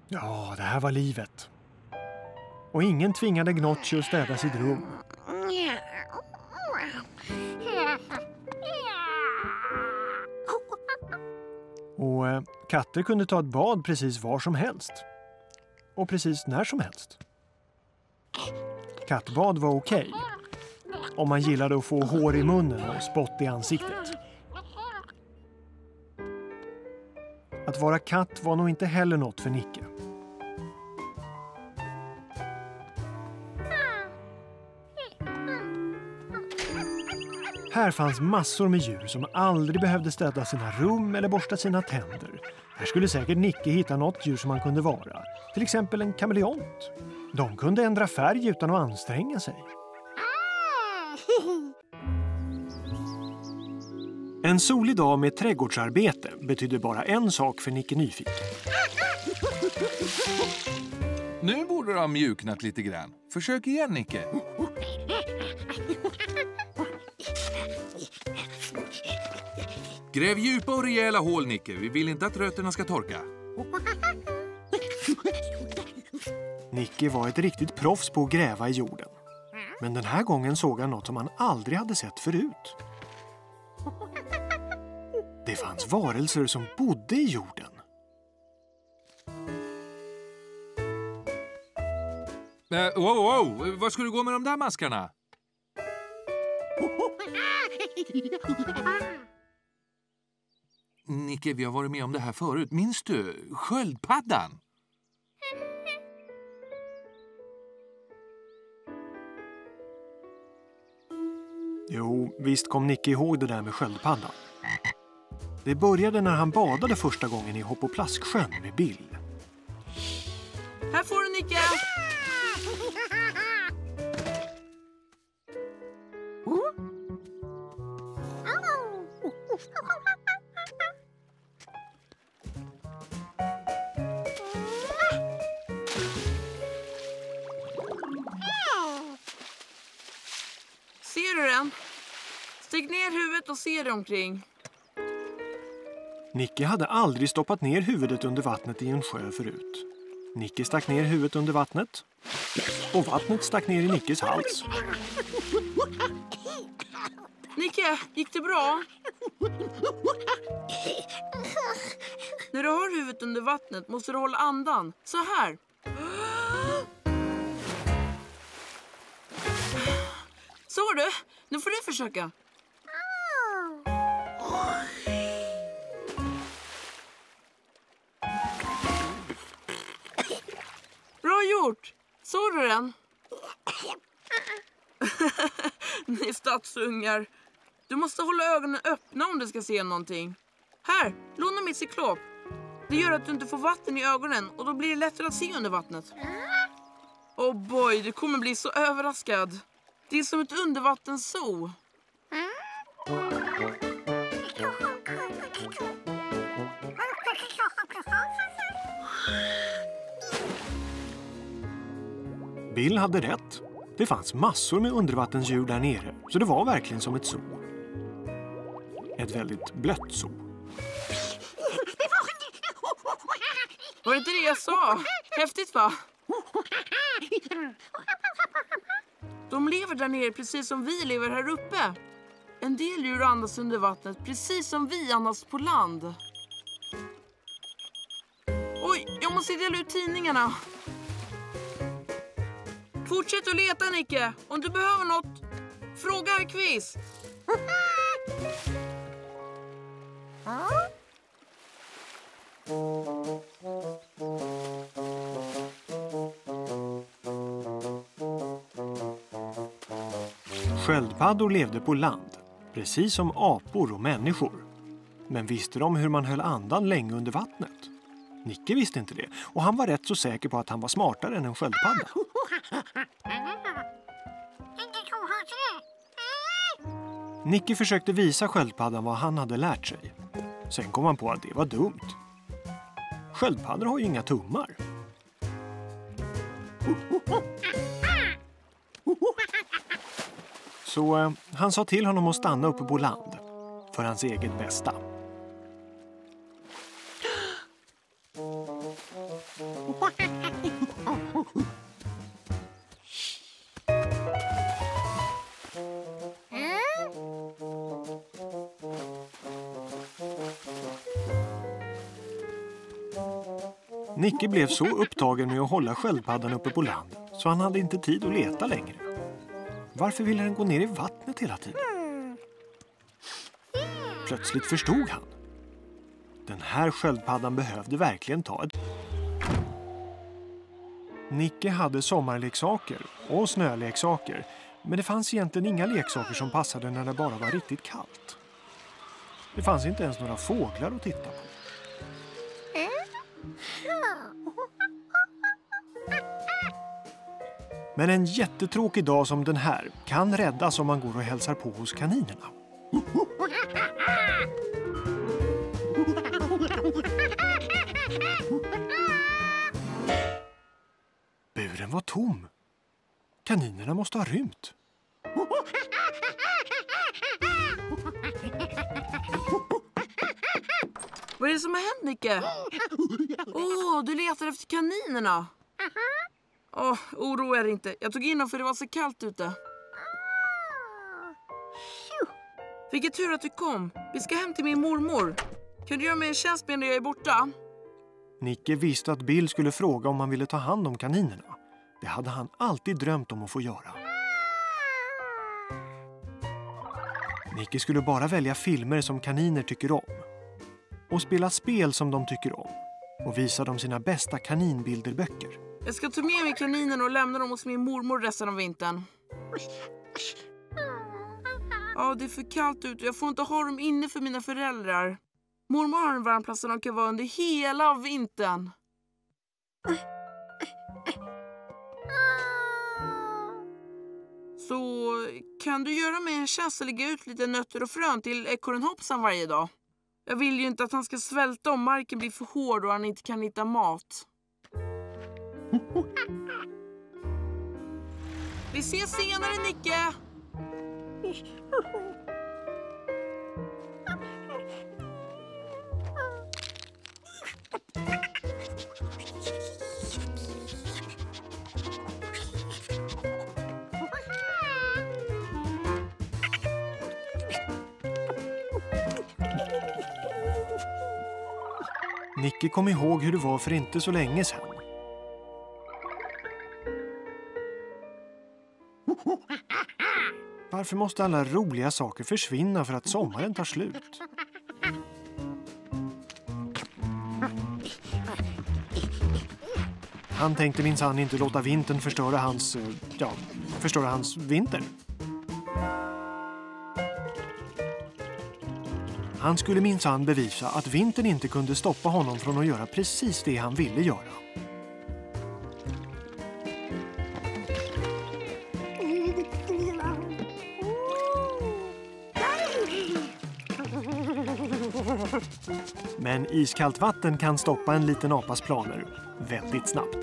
Ja, det här var livet. Och ingen tvingade Gnocchi att städa sitt rum. Och eh, katter kunde ta ett bad precis var som helst. Och precis när som helst. Kattbad var okej. Om man gillade att få hår i munnen och spott i ansiktet. Att vara katt var nog inte heller något för Nicke. Här fanns massor med djur som aldrig behövde städa sina rum eller borsta sina tänder. Här skulle säkert Nicke hitta något djur som han kunde vara. Till exempel en kameleont. De kunde ändra färg utan att anstränga sig. En solig dag med trädgårdsarbete betydde bara en sak för Nicke Nyfiken. Nu borde du ha mjuknat lite grann. Försök igen, Nicke. Gräv djupa och rejäla hål, Nicke. Vi vill inte att rötterna ska torka. Nicke var ett riktigt proffs på att gräva i jorden. Men den här gången såg han något som han aldrig hade sett förut. Det fanns varelser som bodde i jorden. Eh, wow, wow! Vad ska du gå med de där maskarna? *laughs* Nicke, vi har varit med om det här förut. Minns du? Sköldpaddan. *laughs* Jo, visst kom Nicke ihåg det där med sköldpaddan. Det började när han badade första gången i Hopp och plasksjön med Bill. Här får du Nicke! Ser *laughs* du den? Stick ner huvudet och se dig omkring. Nicke hade aldrig stoppat ner huvudet under vattnet i en sjö förut. Nicke stack ner huvudet under vattnet och vattnet stack ner i Nickes hals. Nicke, gick det bra? När du har huvudet under vattnet måste du hålla andan. Så här. Så du, nu får du försöka. Bra gjort! Såg du den? *laughs* Ni stadsungar. Du måste hålla ögonen öppna om du ska se någonting. Här, låna mitt cyklop. Det gör att du inte får vatten i ögonen och då blir det lättare att se under vattnet. Oh boy, du kommer bli så överraskad. Det är som ett undervattenszoo. Bill hade rätt. Det fanns massor med undervattensdjur där nere, så det var verkligen som ett zoo. Ett väldigt blött zoo. Var det inte det jag sa? Häftigt va? De lever där nere precis som vi lever här uppe. En del djur andas under vattnet precis som vi andas på land. Oj, jag måste dela ut tidningarna. Fortsätt att leta Nicke. Om du behöver något, fråga herr Quiz. *laughs* Sköldpaddor levde på land, precis som apor och människor. Men visste de hur man höll andan länge under vattnet? Nicke visste inte det och han var rätt så säker på att han var smartare än en sköldpadda. Nicke försökte visa sköldpaddan vad han hade lärt sig. Sen kom han på att det var dumt. Sköldpaddor har ju inga tummar. Så eh, han sa till honom att stanna uppe på land. För hans eget bästa. Nicke blev så upptagen med att hålla sköldpaddan uppe på land så han hade inte tid att leta längre. Varför ville den gå ner i vattnet hela tiden? Plötsligt förstod han. Den här sköldpaddan behövde verkligen ta ett... Nicke hade sommarleksaker och snöleksaker men det fanns egentligen inga leksaker som passade när det bara var riktigt kallt. Det fanns inte ens några fåglar att titta på. Men en jättetråkig dag som den här kan räddas om man går och hälsar på hos kaninerna. Buren var tom. Kaninerna måste ha rymt. Vad är det som har hänt, Nicke? Åh, du letar efter kaninerna. Åh, oroa er inte. Jag tog in dem för det var så kallt ute. Vilken tur att du kom. Vi ska hem till min mormor. Kan du göra mig en tjänst medan jag är borta? Nicke visste att Bill skulle fråga om han ville ta hand om kaninerna. Det hade han alltid drömt om att få göra. Nicke skulle bara välja filmer som kaniner tycker om. Och spela spel som de tycker om. Och visa dem sina bästa kaninbilderböcker. Jag ska ta med mig kaninerna och lämna dem hos min mormor resten av vintern. Ja, det är för kallt ute. Jag får inte ha dem inne för mina föräldrar. Mormor har en varm plats där de kan vara under hela vintern. Så kan du göra mig en tjänst och lägga ut lite nötter och frön till ekorren Hoppsan varje dag? Jag vill ju inte att han ska svälta om marken blir för hård och han inte kan hitta mat. Vi ses senare, Nicke! Nicke kom ihåg hur det var för inte så länge sedan. Varför måste alla roliga saker försvinna för att sommaren tar slut? Han tänkte minsann inte låta vintern förstöra hans, eh, ja, förstöra hans vinter. Han skulle minsann bevisa att vintern inte kunde stoppa honom från att göra precis det han ville göra. Men iskallt vatten kan stoppa en liten apas planer väldigt snabbt.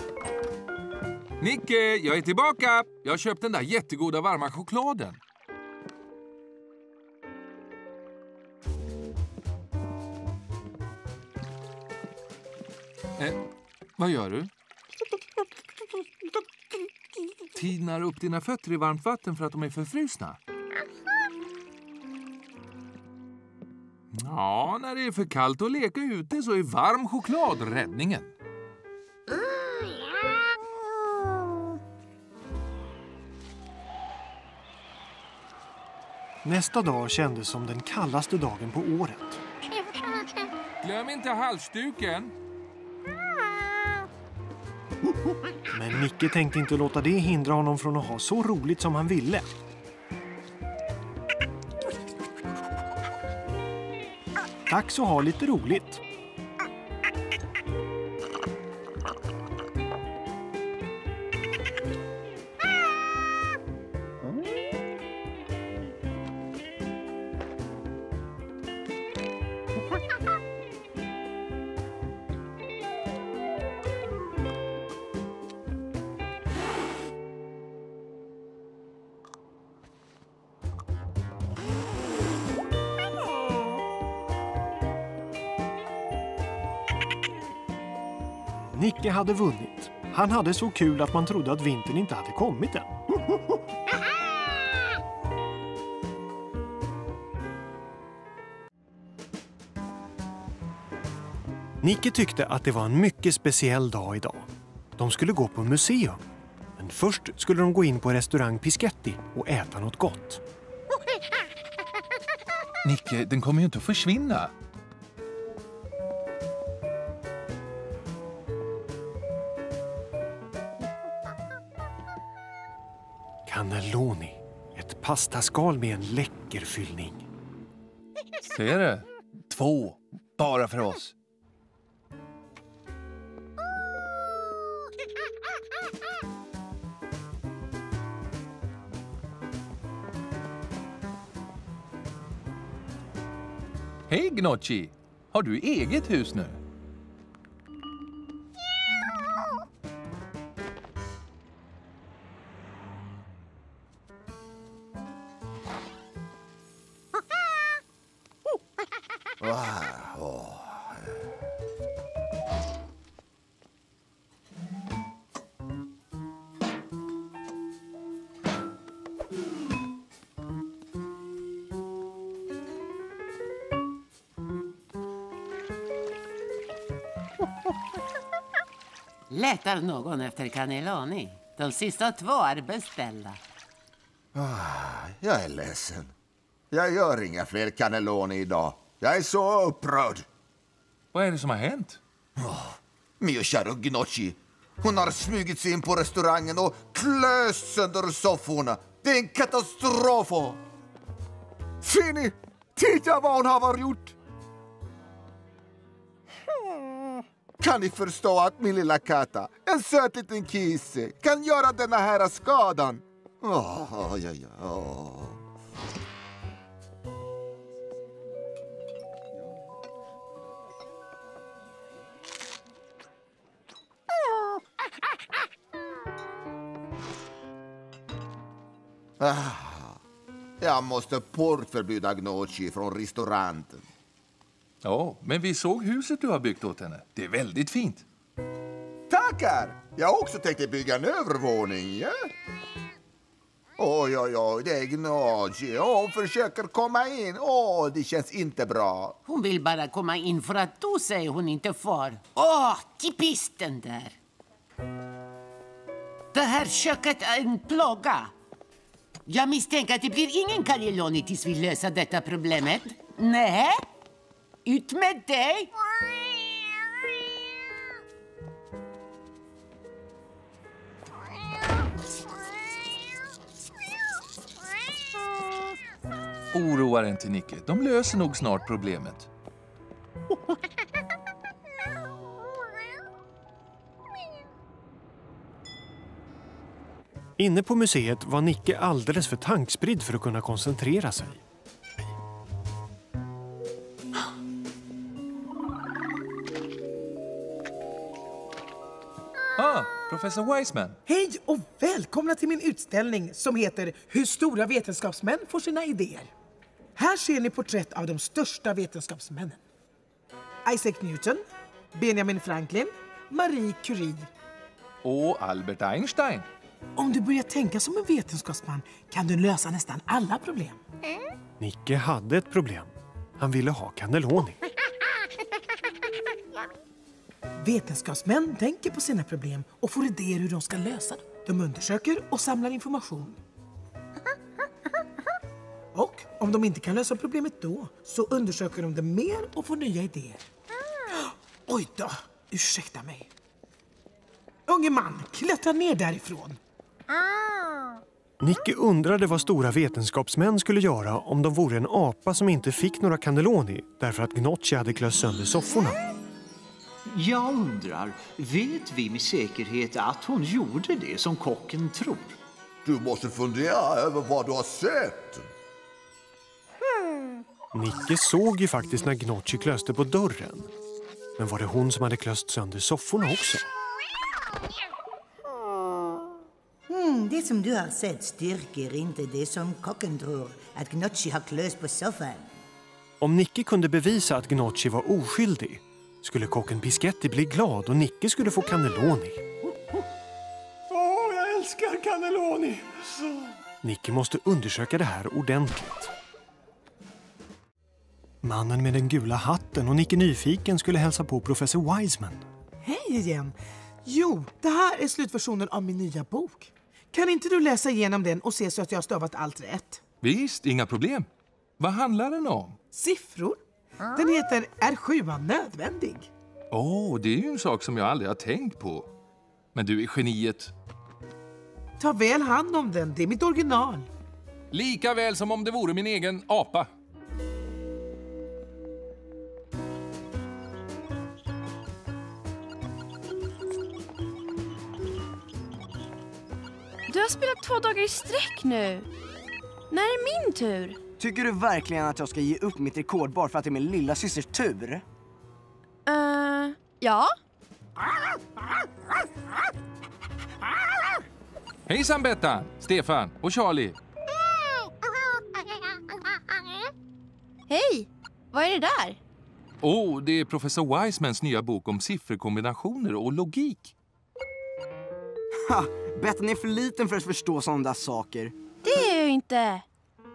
Nicke, jag är tillbaka! Jag har köpt den där jättegoda varma chokladen. Eh, vad gör du? Tinar upp dina fötter i varmt vatten för att de är förfrusna? Ja, när det är för kallt att leka ute så är varm choklad räddningen. Nästa dag kändes som den kallaste dagen på året. Glöm inte halsduken. Men Nicke tänkte inte låta det hindra honom från att ha så roligt som han ville. Dags att ha lite roligt. Hade vunnit. Han hade så kul att man trodde att vintern inte hade kommit än. *laughs* Nicke tyckte att det var en mycket speciell dag idag. De skulle gå på museum. Men Men först skulle de gå in på restaurang Pischetti och äta något gott. Nicke, den kommer ju inte att försvinna. Pastaskal med en läcker fyllning. Ser du? Två, bara för oss. Hej Gnocchi! Har du eget hus nu? Letar någon efter cannelloni? De sista två är beställda. Ah, jag är ledsen. Jag gör inga fler cannelloni idag. Jag är så upprörd. Vad är det som har hänt? Oh, mio caro Gnocchi. Hon har smugit sig in på restaurangen och klöst sönder sofforna. Det är en katastrof! Ser ni? Titta vad hon har gjort! Kan ni förstå att min lilla katta, en söt liten kisse, kan göra denna här skadan? Oh, oh, oh. Oh. Ah, jag måste portförbjuda Gnocchi från restaurangen. Ja, men vi såg huset du har byggt åt henne. Det är väldigt fint. Tackar! Jag har också tänkt bygga en övervåning. Ja? Oj, oj, oj, det är Gnocchi. Hon försöker komma in. Åh, det känns inte bra. Hon vill bara komma in för att du säger hon inte får. Åh, typiskt den där. Det här köket är en plåga. Jag misstänker att det blir ingen cannelloni tills vi löser detta problemet. Nej? Ut med dig! Oroa dig inte, Nicke. De löser nog snart problemet. Inne på museet var Nicke alldeles för tankspridd för att kunna koncentrera sig. Ah, professor Wiseman. Hej och välkomna till min utställning som heter Hur stora vetenskapsmän får sina idéer. Här ser ni porträtt av de största vetenskapsmännen. Isaac Newton, Benjamin Franklin, Marie Curie. Och Albert Einstein. Om du börjar tänka som en vetenskapsman kan du lösa nästan alla problem. Nicke hade ett problem. Han ville ha cannelloni. Vetenskapsmän tänker på sina problem och får idéer hur de ska lösa dem. De undersöker och samlar information. Och om de inte kan lösa problemet då så undersöker de det mer och får nya idéer. Oj då, ursäkta mig. Unge man, klättra ner därifrån. Nicke undrade vad stora vetenskapsmän skulle göra om de vore en apa som inte fick några cannelloni därför att Gnocchi hade klöst sönder sofforna. Jag undrar, vet vi med säkerhet att hon gjorde det som kocken tror? Du måste fundera över vad du har sett. Nicke såg ju faktiskt när Gnocchi klöste på dörren. Men var det hon som hade klöst sönder sofforna också? Hmm, det som du har sett styrker inte det som kocken tror, att Gnocchi har klöst på soffan. Om Nicke kunde bevisa att Gnocchi var oskyldig skulle kocken Pischetti bli glad och Nicke skulle få cannelloni. Åh, jag älskar cannelloni! Nicke måste undersöka det här ordentligt. Mannen med den gula hatten och Nicke Nyfiken skulle hälsa på professor Wiseman. Hej igen! Jo, det här är slutversionen av min nya bok. Kan inte du läsa igenom den och se så att jag har stavat allt rätt? Visst, inga problem. Vad handlar den om? Siffror? Den heter Är sjuan nödvändig? Åh, det är ju en sak som jag aldrig har tänkt på. Men du är geniet. Ta väl hand om den, det är mitt original. Lika väl som om det vore min egen apa. Du har spelat två dagar i sträck nu. När är min tur? Tycker du verkligen att jag ska ge upp mitt rekord bara för att det är min lilla systers tur? Uh, ja. Hejsan Bettan, Stefan och Charlie. Hej! Vad är det där? Åh, det är professor Wisemans nya bok om sifferkombinationer och logik. Ha! Bettan är för liten för att förstå sådana där saker. Det är jag ju inte.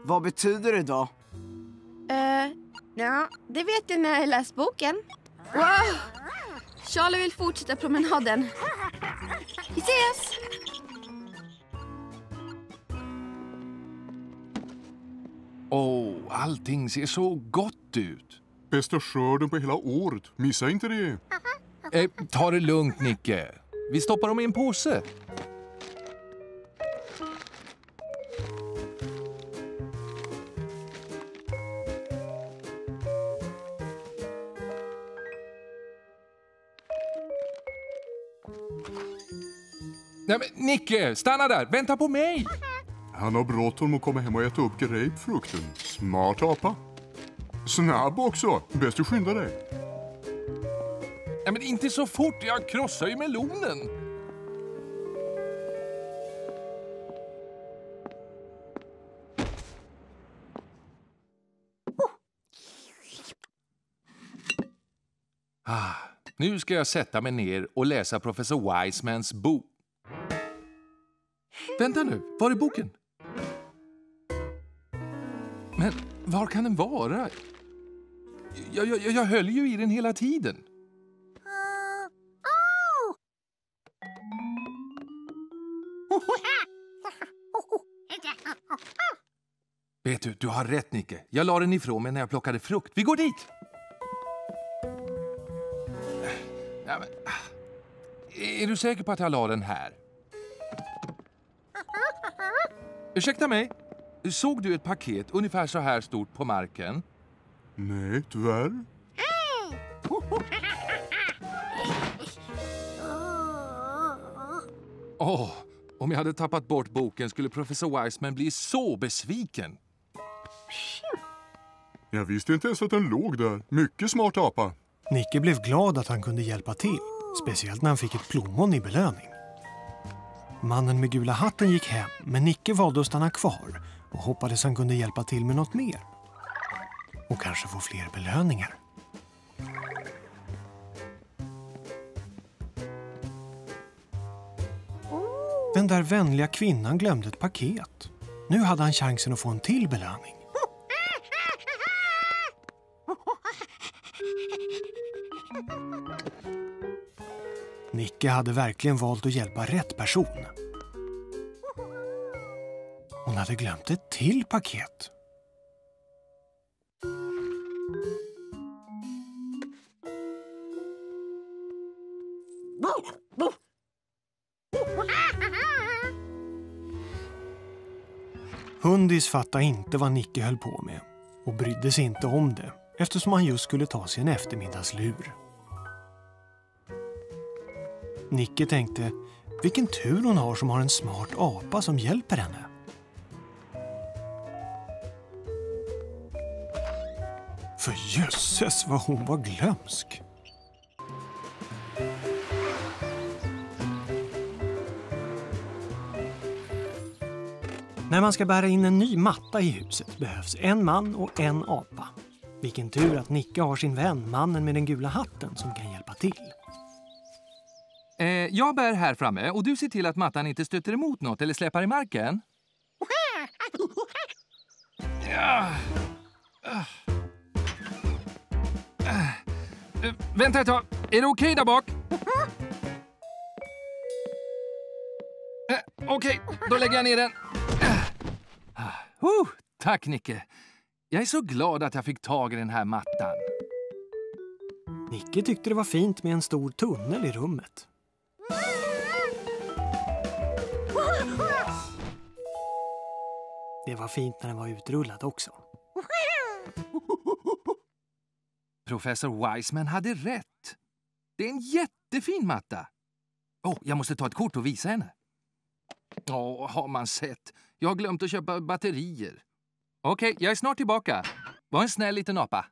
Vad betyder det då? Uh, ja, det vet jag när jag läst boken. Wow! Charlie vill fortsätta promenaden. Vi ses! Åh, allting ser så gott ut. Bästa skörden på hela året. Missa inte det. Eh, ta det lugnt, Nicke. Vi stoppar dem i en påse. Nej, men Nicke, stanna där! Vänta på mig! Han har bråttom att komma hem och äta upp grapefrukten. Smart apa. Snabb också. Bäst du skyndar dig. Nej, men inte så fort, jag krossar ju melonen. Ah, nu ska jag sätta mig ner och läsa professor Wisemans bok. Vänta nu, var är boken? Men var kan den vara? Jag, jag, jag höll ju i den hela tiden. Vet du, du har rätt Nicke. Jag la den ifrån mig när jag plockade frukt. Vi går dit! Ja, men, är du säker på att jag la den här? Ursäkta mig, såg du ett paket ungefär så här stort på marken? Nej, tyvärr. *laughs* Åh, oh, om jag hade tappat bort boken skulle professor Wiseman bli så besviken. Jag visste inte ens att den låg där. Mycket smart apa. Nicke blev glad att han kunde hjälpa till. Speciellt när han fick ett plommon i belöning. Mannen med gula hatten gick hem, men Nicke valde att stanna kvar och hoppades han kunde hjälpa till med något mer. Och kanske få fler belöningar. Den där vänliga kvinnan glömde ett paket. Nu hade han chansen att få en till belöning. Nicke hade verkligen valt att hjälpa rätt person. Hon hade glömt ett till paket. Hundis fattade inte vad Nicke höll på med och brydde sig inte om det eftersom han just skulle ta sig en eftermiddagslur. Nicke tänkte, vilken tur hon har som har en smart apa som hjälper henne. För jösses vad hon var glömsk. När man ska bära in en ny matta i huset behövs en man och en apa. Vilken tur att Nicke har sin vän, mannen med den gula hatten, som kan hjälpa till. Eh, jag bär här framme och du ser till att mattan inte stöter emot något eller släpar i marken. Ja. Uh. Uh, vänta ett tag. Är det okej okay där bak? Uh, Okej, då lägger jag ner den. Eh. Uh, tack, Nicke. Jag är så glad att jag fick tag i den här mattan. Nicke tyckte det var fint med en stor tunnel i rummet. Det var fint när den var utrullad också. *laughs* Professor Wiseman hade rätt. Det är en jättefin matta. Oh, jag måste ta ett kort och visa henne. Åh, har man sett? Jag har glömt att köpa batterier. Okej, jag är snart tillbaka. Var en snäll liten apa.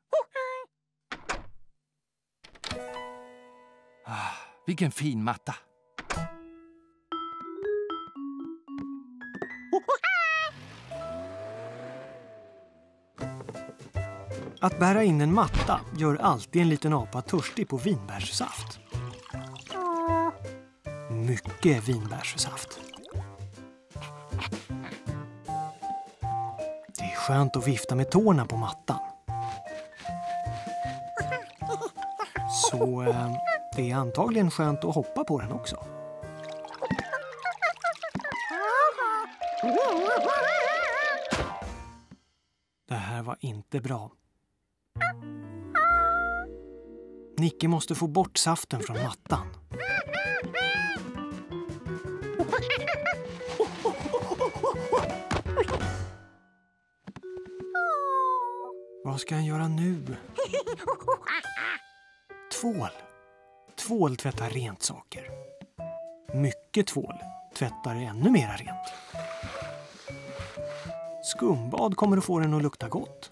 Ah, vilken fin matta. Att bära in en matta gör alltid en liten apa törstig på vinbärssaft. Mycket vinbärssaft. Det är skönt att vifta med tårna på mattan. Så eh, det är antagligen skönt att hoppa på den också. Det här var inte bra. Nicke måste få bort saften från mattan. Vad ska han göra nu? Tvål. Tvål tvättar rent saker. Mycket tvål tvättar ännu mera rent. Skumbad kommer att få den att lukta gott.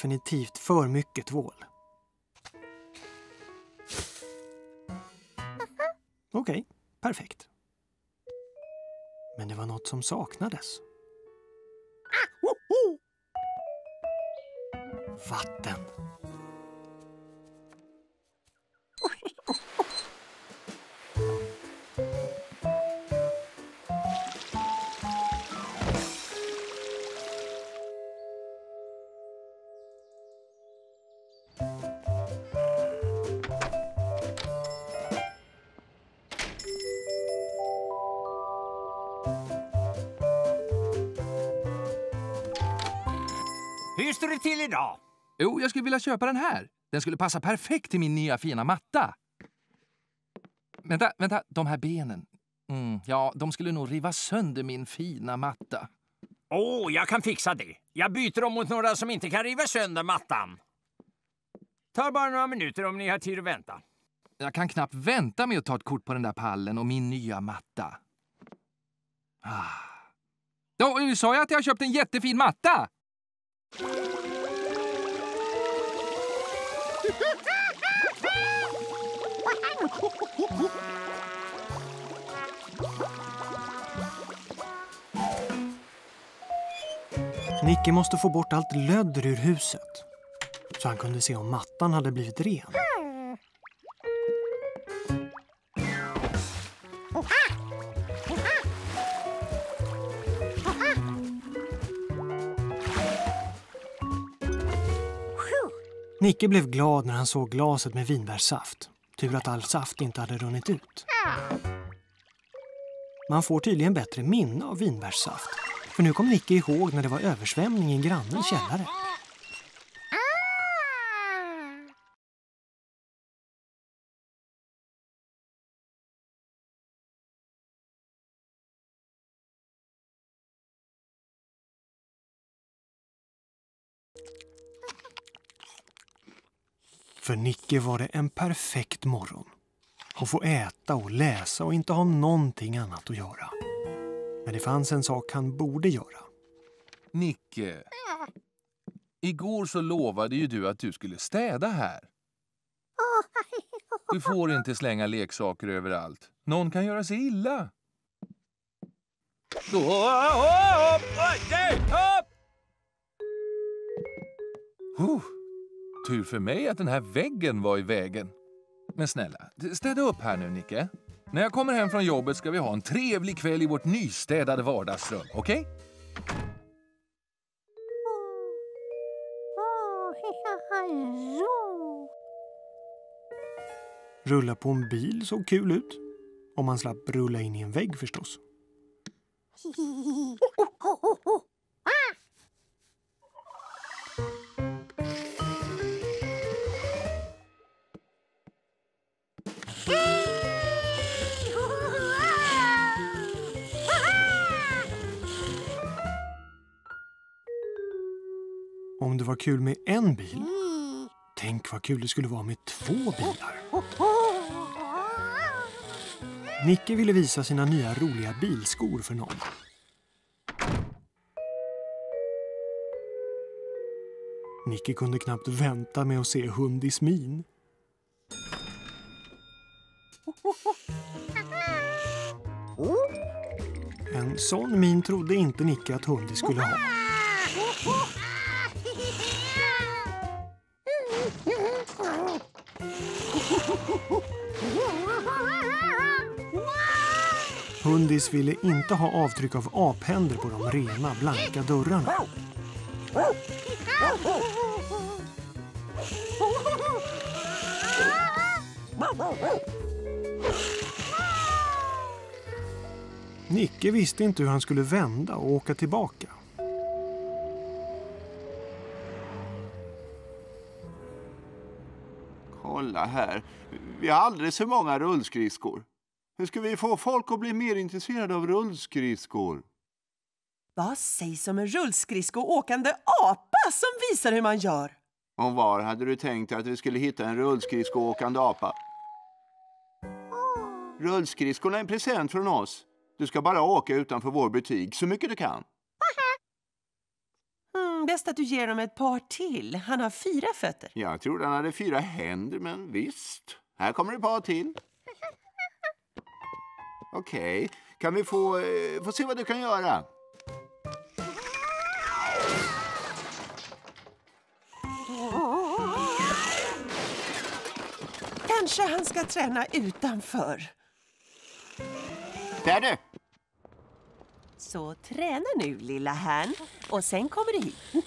Definitivt för mycket tvål. Okej, perfekt. Men det var något som saknades. Vilja köpa den här. Den skulle passa perfekt till min nya fina matta. Vänta, vänta, de här benen. Mm, ja, de skulle nog riva sönder min fina matta. Åh, oh, jag kan fixa det. Jag byter dem mot några som inte kan riva sönder mattan. Tar bara några minuter om ni har tid att vänta. Jag kan knappt vänta med att ta ett kort på den där pallen och min nya matta. Ah. Då sa jag att jag köpt en jättefin matta! Nicke måste få bort allt lödder ur huset så han kunde se om mattan hade blivit ren. Nicke blev glad när han såg glaset med vinbärssaft. Tur att all saft inte hade runnit ut. Man får tydligen bättre minne av vinbärssaft. För nu kom Nicke ihåg när det var översvämning i grannens källare. För Nicke var det en perfekt morgon. Att få äta och läsa och inte ha någonting annat att göra. Men det fanns en sak han borde göra. Nicke, igår så lovade ju du att du skulle städa här. Du får inte slänga leksaker överallt. Någon kan göra sig illa. Uh, tur för mig att den här väggen var i vägen. Men snälla, städa upp här nu, Nicke. När jag kommer hem från jobbet ska vi ha en trevlig kväll i vårt nystädade vardagsrum, okej? Rulla på en bil såg kul ut. Om man slapp rulla in i en vägg förstås. *laughs* Om det var kul med en bil, tänk vad kul det skulle vara med två bilar. *laughs* Nicke ville visa sina nya roliga bilskor för någon. Nicke kunde knappt vänta med att se Hundis min. *laughs* En sån min trodde inte Nicke att Hundi skulle ha. *laughs* Hundis ville inte ha avtryck av aphänder på de rena, blanka dörrarna. Nicke visste inte hur han skulle vända och åka tillbaka. Kolla här. Vi har alldeles för många rullskridskor. Hur ska vi få folk att bli mer intresserade av rullskridskor? Vad sägs om en rullskridskoåkande apa som visar hur man gör? Och var hade du tänkt att vi skulle hitta en rullskridskoåkande apa? Rullskridskorna är en present från oss. Du ska bara åka utanför vår butik så mycket du kan. Mm, bäst att du ger honom ett par till. Han har fyra fötter. Jag trodde han hade fyra händer, men visst. Här kommer ett par till. Okej, kan vi få, eh, få se vad du kan göra? Kanske han ska träna utanför. Där du! Så träna nu, lilla herrn. Och sen kommer du hit.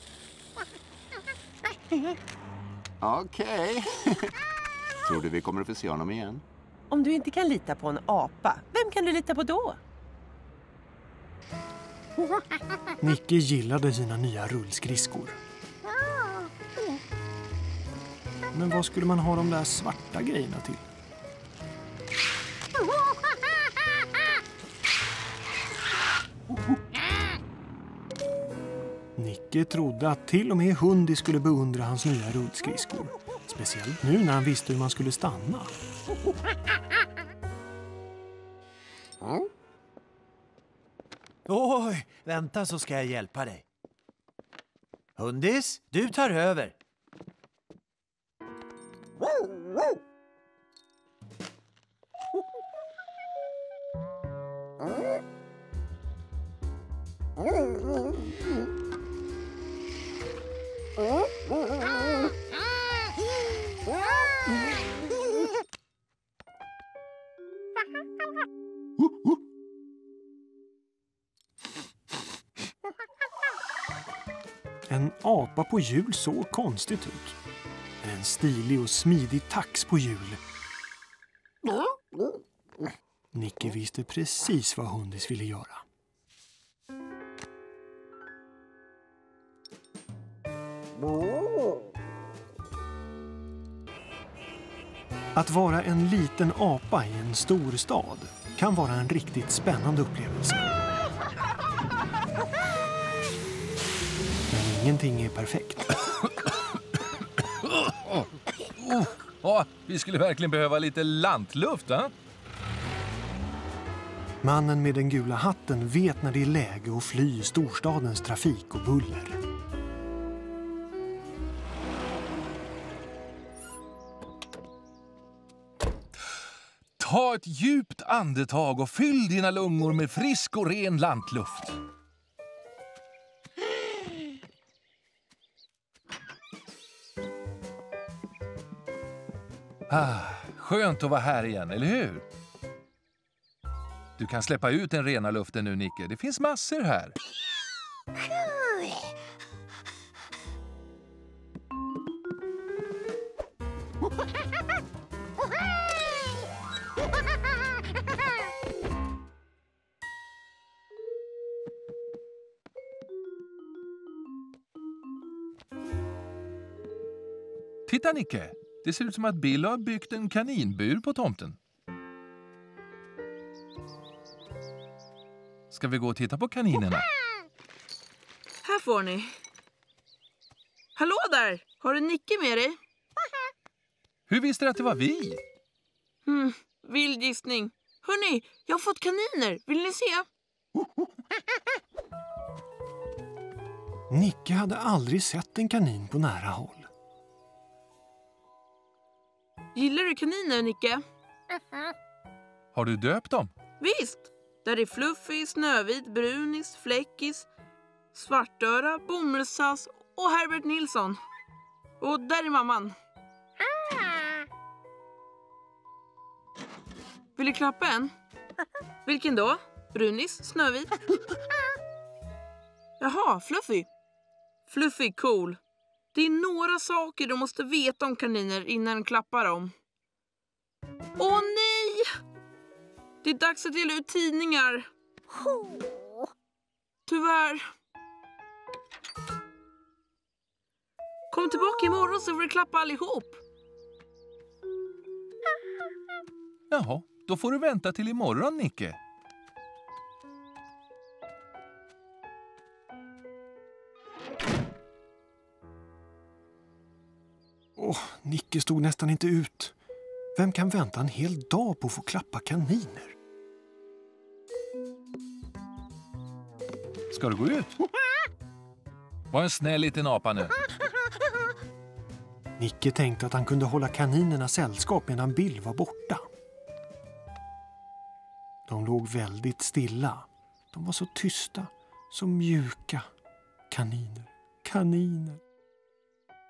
Okej. *laughs* Tror du vi kommer att få se honom igen? Om du inte kan lita på en apa, vem kan du lita på då? Nicke gillade sina nya rullskridskor. Men vad skulle man ha de där svarta grejerna till? Nicke trodde att till och med Hundi skulle beundra hans nya rullskridskor. Speciellt nu när han visste hur man skulle stanna. Oj, vänta så ska jag hjälpa dig. Hundis, du tar över. En apa på hjul såg konstigt ut. En stilig och smidig tax på hjul. Nicke visste precis vad Hundis ville göra. Att vara en liten apa i en stor stad kan vara en riktigt spännande upplevelse. Men ingenting är perfekt. Oh, *coughs* ja, vi skulle verkligen behöva lite lantluft, va? Mannen med den gula hatten vet när det är läge att fly storstadens trafik och buller. Ta ett djupt andetag och fyll dina lungor med frisk och ren lantluft. Ah, Skönt att vara här igen, eller hur? Du kan släppa ut den rena luften nu, Nicke. Det finns massor här. Titta, Nicke! Det ser ut som att Bill har byggt en kaninbur på tomten. Ska vi gå och titta på kaninerna? Här får ni. Hallå där! Har du Nicke med dig? Hur visste du att det var vi? Hmm, vild gissning. Hörni, jag har fått kaniner. Vill ni se? Nicke hade aldrig sett en kanin på nära håll. Gillar du kaniner, Nicke? Har du döpt dem? Visst! Där är Fluffy, Snövit, Brunis, Fläckis, Svartöra, Bomullstass och Herbert Nilsson. Och där är mamman. Vill du klappa en? *laughs* Vilken då? Brunis? Snövit? *laughs* Jaha, Fluffy. Fluffy cool. Det är några saker du måste veta om kaniner innan du klappar dem. Åh nej! Det är dags att dela ut tidningar. Tyvärr. Kom tillbaka imorgon så får du klappa allihop. Jaha, då får du vänta till imorgon, Nicke. Åh, Nicke stod nästan inte ut. Vem kan vänta en hel dag på att få klappa kaniner? Ska du gå ut? Var en snäll liten apa nu. Nicke tänkte att han kunde hålla kaninerna sällskap medan Bill var borta. De låg väldigt stilla. De var så tysta, så mjuka. Kaniner, kaniner.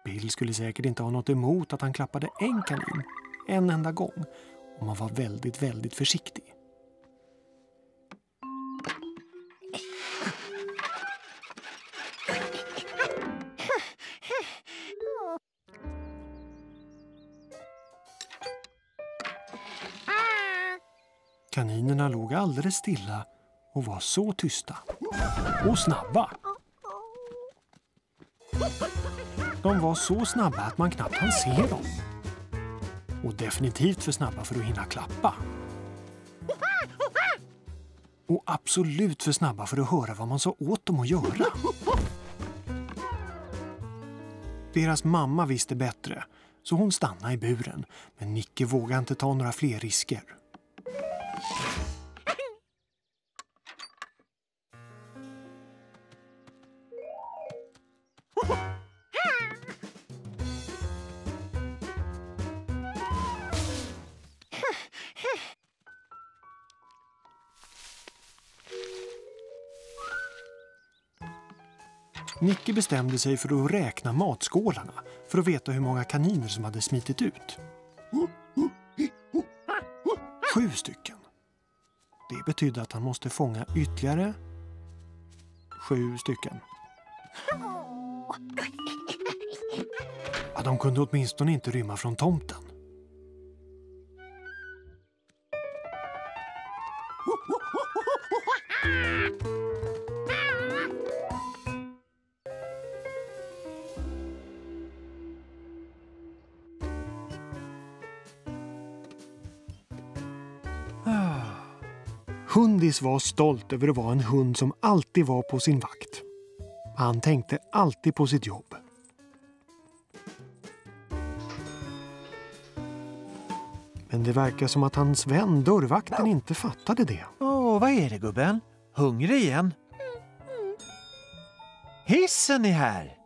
Bill skulle säkert inte ha något emot att han klappade en kanin en enda gång om han var väldigt, väldigt försiktig. Kaninerna låg alldeles stilla och var så tysta. Och snabba. De var så snabba att man knappt hann se dem. Och definitivt för snabba för att hinna klappa. Och absolut för snabba för att höra vad man sa åt dem att göra. Deras mamma visste bättre, så hon stannade i buren. Men Nicke vågade inte ta några fler risker. Nicke bestämde sig för att räkna matskålarna för att veta hur många kaniner som hade smitit ut. Sju stycken. Det betydde att han måste fånga ytterligare sju stycken. Ja, de kunde åtminstone inte rymma från tomten. Hundis var stolt över att vara en hund som alltid var på sin vakt. Han tänkte alltid på sitt jobb. Men det verkar som att hans vän dörrvakten inte fattade det. Åh, vad är det gubben? Hungrig igen? Hissen är här!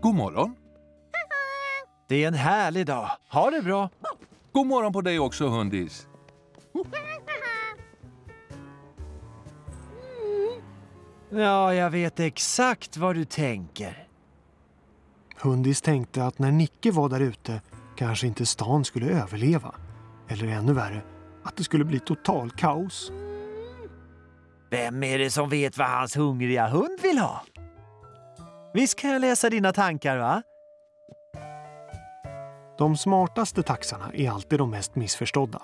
God morgon. Det är en härlig dag. Ha det bra. God morgon på dig också, hundis. Ja, jag vet exakt vad du tänker. Hundis tänkte att när Nicke var där ute kanske inte stan skulle överleva. Eller ännu värre, att det skulle bli total kaos. Vem är det som vet vad hans hungriga hund vill ha? Visst kan jag läsa dina tankar, va? De smartaste taxarna är alltid de mest missförstådda.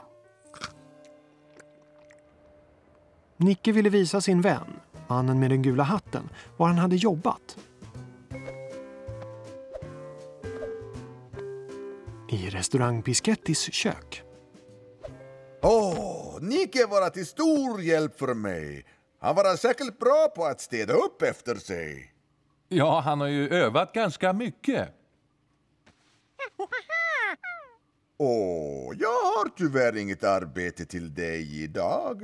Nicke ville visa sin vän, mannen med den gula hatten, var han hade jobbat. I restaurang Piskettis kök. Åh, Nike var till stor hjälp för mig. Han var säkert bra på att städa upp efter sig. Ja, han har ju övat ganska mycket. *laughs* Åh, jag har tyvärr inget arbete till dig idag.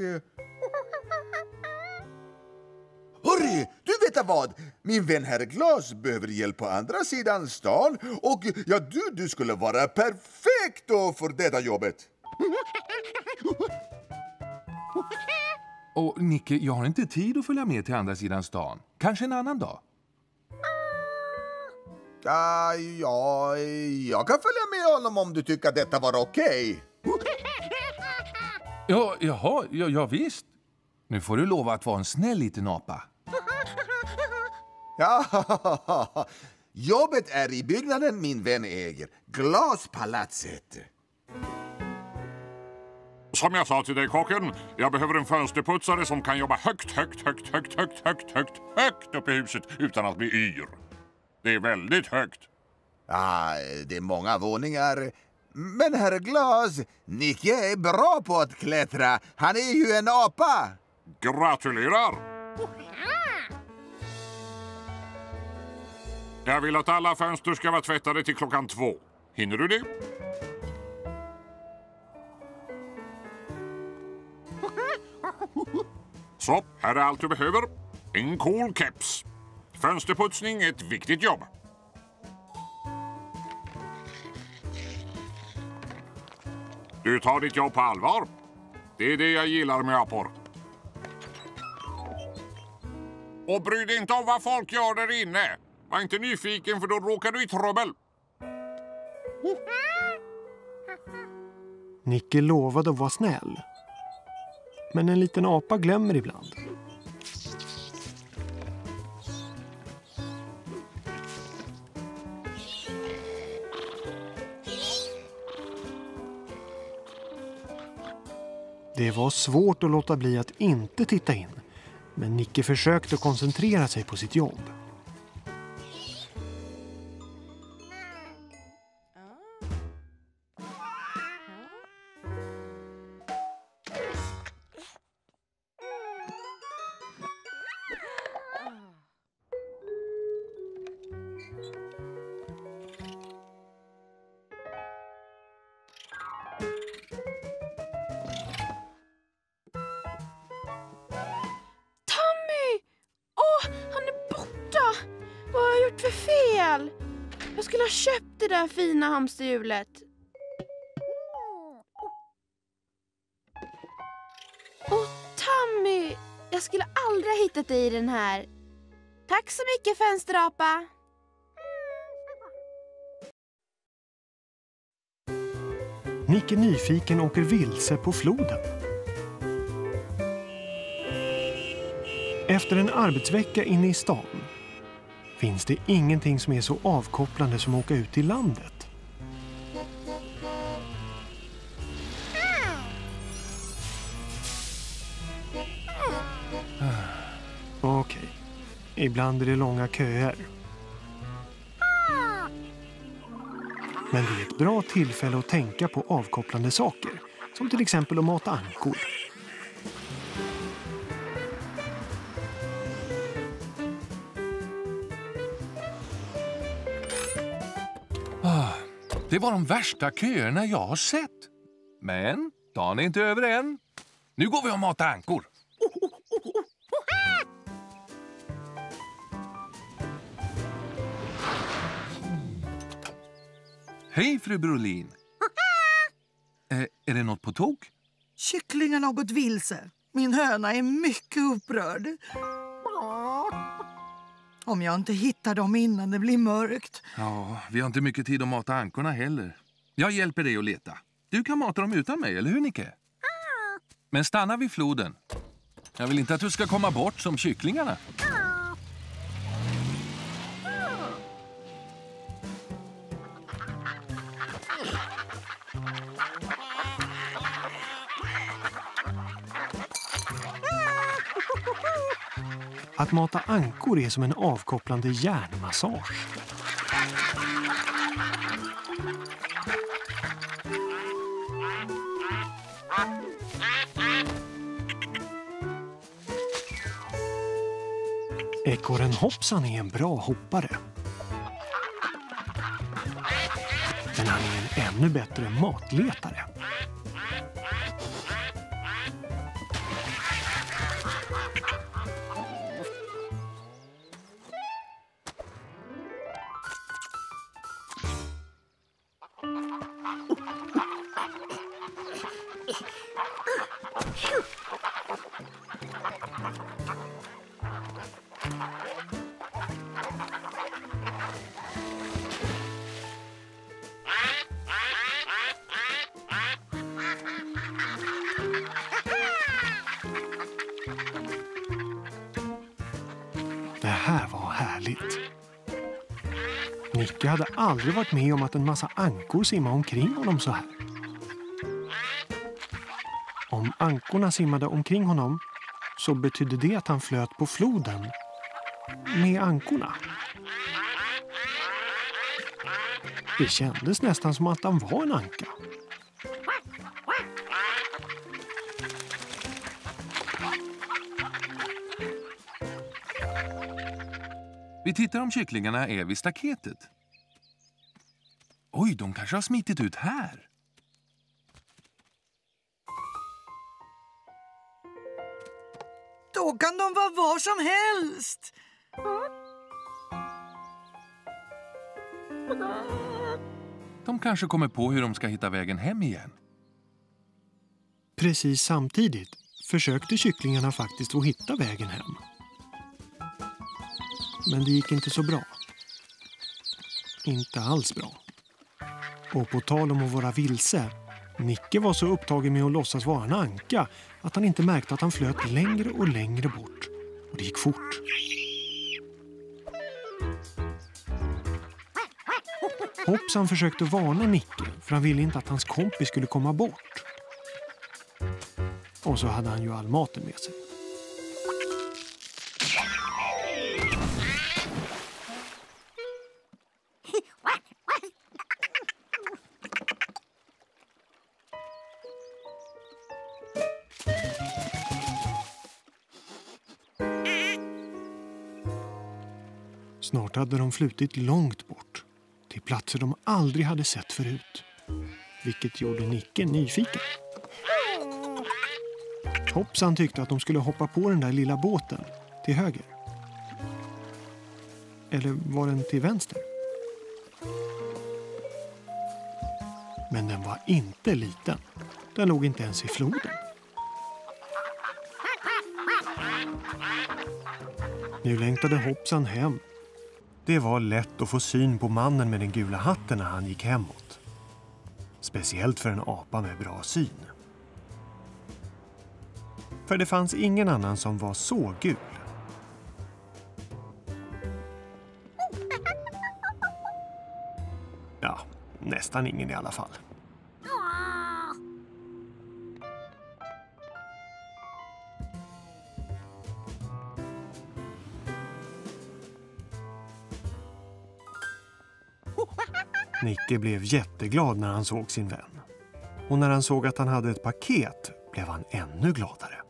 Hörru, du vet vad? Min vän herr Glas behöver hjälp på andra sidan stan och ja, du, du skulle vara perfekt då för detta jobbet. Och Nicke, jag har inte tid att följa med till andra sidan stan. Kanske en annan dag? Ah, ja, jag kan följa med honom om du tycker att detta var okej. *laughs* Ja, jaha, ja, ja visst. Nu får du lova att vara en snäll liten apa. *laughs* Ja, *laughs* jobbet är i byggnaden min vän äger. Glaspalatset. Som jag sa till dig kocken, jag behöver en fönsterputsare som kan jobba högt, högt, högt, högt, högt, högt, högt, högt upp i huset utan att bli yr. Det är väldigt högt. Ja, det är många våningar. Men herr Glas, Nicke är bra på att klättra. Han är ju en apa. Gratulerar! Jag vill att alla fönster ska vara tvättade till klockan två. Hinner du det? Så, här är allt du behöver. En cool keps. Fönsterputsning är ett viktigt jobb. Du tar ditt jobb på allvar. Det är det jag gillar med apor. Och bry dig inte om vad folk gör där inne. Var inte nyfiken för då råkar du i trubbel. Nicke lovade att vara snäll. Men en liten apa glömmer ibland. Det var svårt att låta bli att inte titta in. Men Nicke försökte koncentrera sig på sitt jobb. Skulle ha köpt det där fina hamsterhjulet. Åh, Tammy! Jag skulle aldrig ha hittat dig i den här. Tack så mycket, fönsterapa. Nicke nyfiken åker vilse på floden. Efter en arbetsvecka inne i stan finns det ingenting som är så avkopplande som att åka ut till landet. Ah. Ah. Okej, ibland är det långa köer. Men det är ett bra tillfälle att tänka på avkopplande saker. Som till exempel att mata ankor. Det var de värsta köerna jag har sett. Men dagen är inte över än. Nu går vi och matar ankor. Hej, fru Brolin. Eh, är det något på tok? Kycklingen har gått vilse. Min höna är mycket upprörd. Om jag inte hittar dem innan det blir mörkt. Ja, vi har inte mycket tid att mata ankorna heller. Jag hjälper dig att leta. Du kan mata dem utan mig, eller hur Nicke? Men stanna vid floden. Jag vill inte att du ska komma bort som kycklingarna. Att mata ankor är som en avkopplande hjärnmassage. Ekorren Hoppsan är en bra hoppare. Men han är en ännu bättre matletare. Aldrig varit med om att en massa ankor simmade omkring honom så här. Om ankorna simmade omkring honom så betydde det att han flöt på floden med ankorna. Det kändes nästan som att han var en anka. Vi tittar om kycklingarna är vid staketet. Oj, de kanske har smitit ut här. Då kan de vara var som helst. De kanske kommer på hur de ska hitta vägen hem igen. Precis samtidigt försökte kycklingarna faktiskt att hitta vägen hem. Men det gick inte så bra. Inte alls bra. Och på tal om att vara vilse, Nicke var så upptagen med att låtsas vara en anka att han inte märkte att han flöt längre och längre bort. Och det gick fort. Hoppsan försökte varna Nicke för han ville inte att hans kompis skulle komma bort. Och så hade han ju all maten med sig. Hade de flutit långt bort, till platser de aldrig hade sett förut. Vilket gjorde Nicke nyfiken. Hoppsan tyckte att de skulle hoppa på den där lilla båten till höger. Eller var den till vänster? Men den var inte liten. Den låg inte ens i floden. Nu längtade Hoppsan hem. Det var lätt att få syn på mannen med den gula hatten när han gick hemåt. Speciellt för en apa med bra syn. För det fanns ingen annan som var så gul. Ja, nästan ingen i alla fall. Nicke blev jätteglad när han såg sin vän. Och när han såg att han hade ett paket blev han ännu gladare.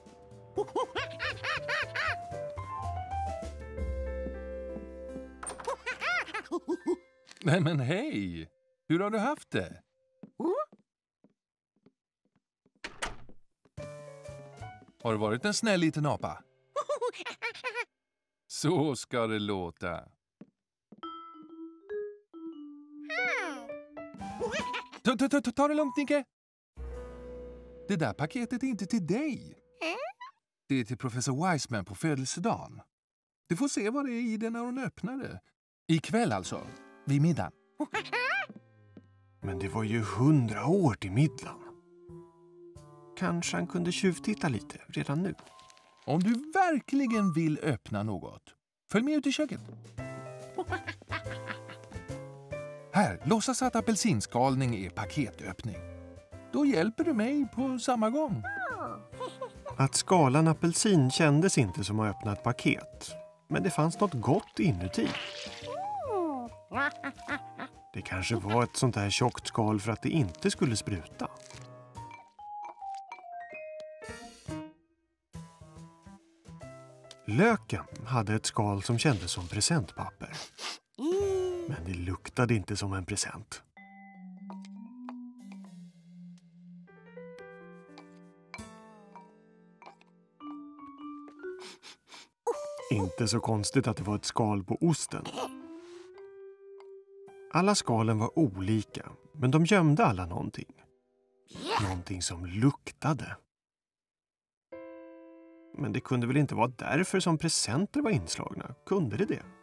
Nej men hej! Hur har du haft det? Har du varit en snäll liten apa? Så ska det låta. Ta, ta, ta, ta det lugnt, Nicke. Det där paketet är inte till dig. Det är till professor Wiseman på födelsedagen. Du får se vad det är i den när hon öppnar det. Ikväll alltså, vid middagen. *laughs* Men det var ju hundra år till middagen. Kanske han kunde tjuvtitta lite redan nu. Om du verkligen vill öppna något, följ med ut i köket. *laughs* Här, låtsas att apelsinskalning är paketöppning. Då hjälper du mig på samma gång. *laughs* Att skala en apelsin kändes inte som att öppna ett paket. Men det fanns något gott inuti. *laughs* Det kanske var ett sånt här tjockt skal för att det inte skulle spruta. Löken hade ett skal som kändes som presentpapper. Men det luktade inte som en present. Inte så konstigt att det var ett skal på osten. Alla skalen var olika, men de gömde alla någonting. Någonting som luktade. Men det kunde väl inte vara därför som presenter var inslagna? Kunde det det?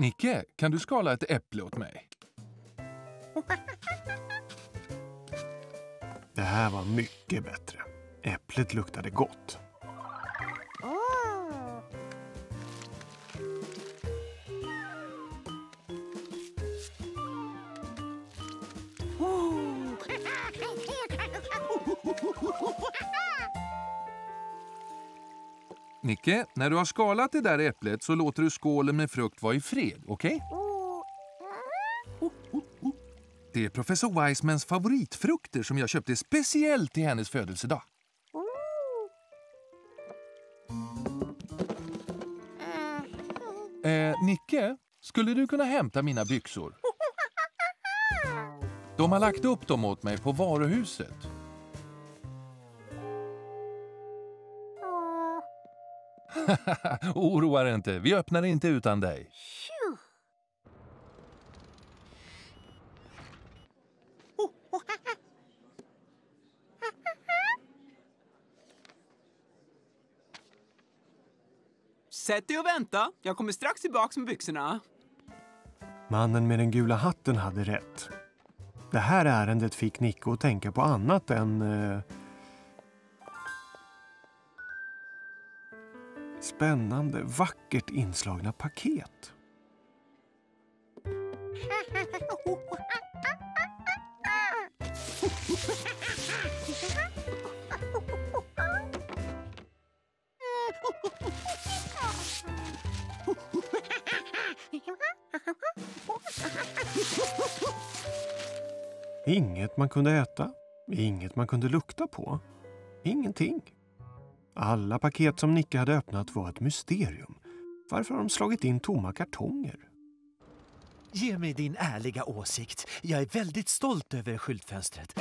Nicke, kan du skala ett äpple åt mig? Det här var mycket bättre. Äpplet luktade gott. *laughs* Nicke, när du har skalat det där äpplet så låter du skålen med frukt vara i fred, okej? Det är professor Wisemans favoritfrukter som jag köpte speciellt till hennes födelsedag. Eh, Nicke, skulle du kunna hämta mina byxor? De har lagt upp dem åt mig på varuhuset. *laughs* Oroa dig inte, vi öppnar inte utan dig. Sätt dig och vänta. Jag kommer strax tillbaks med byxorna. Mannen med den gula hatten hade rätt. Det här ärendet fick Nico att tänka på annat än... Eh, spännande, vackert inslagna paket. Inget man kunde äta, inget man kunde lukta på. Ingenting. Alla paket som Nicke hade öppnat var ett mysterium. Varför har de slagit in tomma kartonger? Ge mig din ärliga åsikt. Jag är väldigt stolt över skyltfönstret.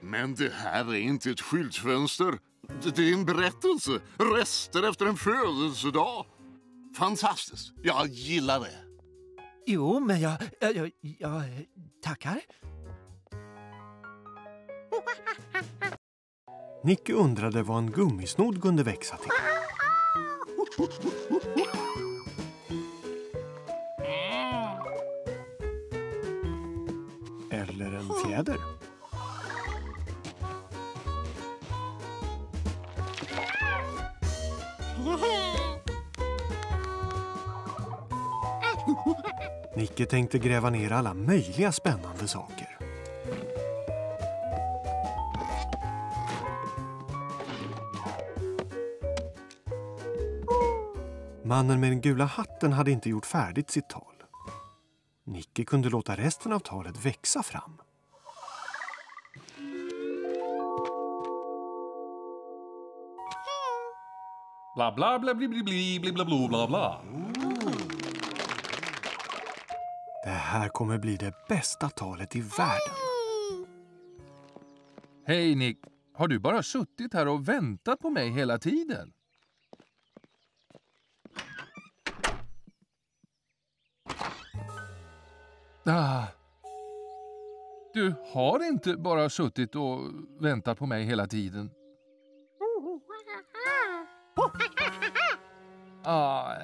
Men det här är inte ett skyltfönster. Det är en berättelse. Rester efter en födelsedag. Fantastiskt. Jag gillar det. Jo, men jag... jag, jag, jag tackar. *laughs* Nicke undrade vad en gummisnodd kunde växa till. Eller en fjäder. Nicke tänkte gräva ner alla möjliga spännande saker. Mannen med den gula hatten hade inte gjort färdigt sitt tal. Nicke kunde låta resten av talet växa fram. Bla bla bla bli bli bli bli bla bla bla bla. Det här kommer bli det bästa talet i världen. Hej Nick, har du bara suttit här och väntat på mig hela tiden? Ah. Du har inte bara suttit och väntat på mig hela tiden. *laughs* Ah,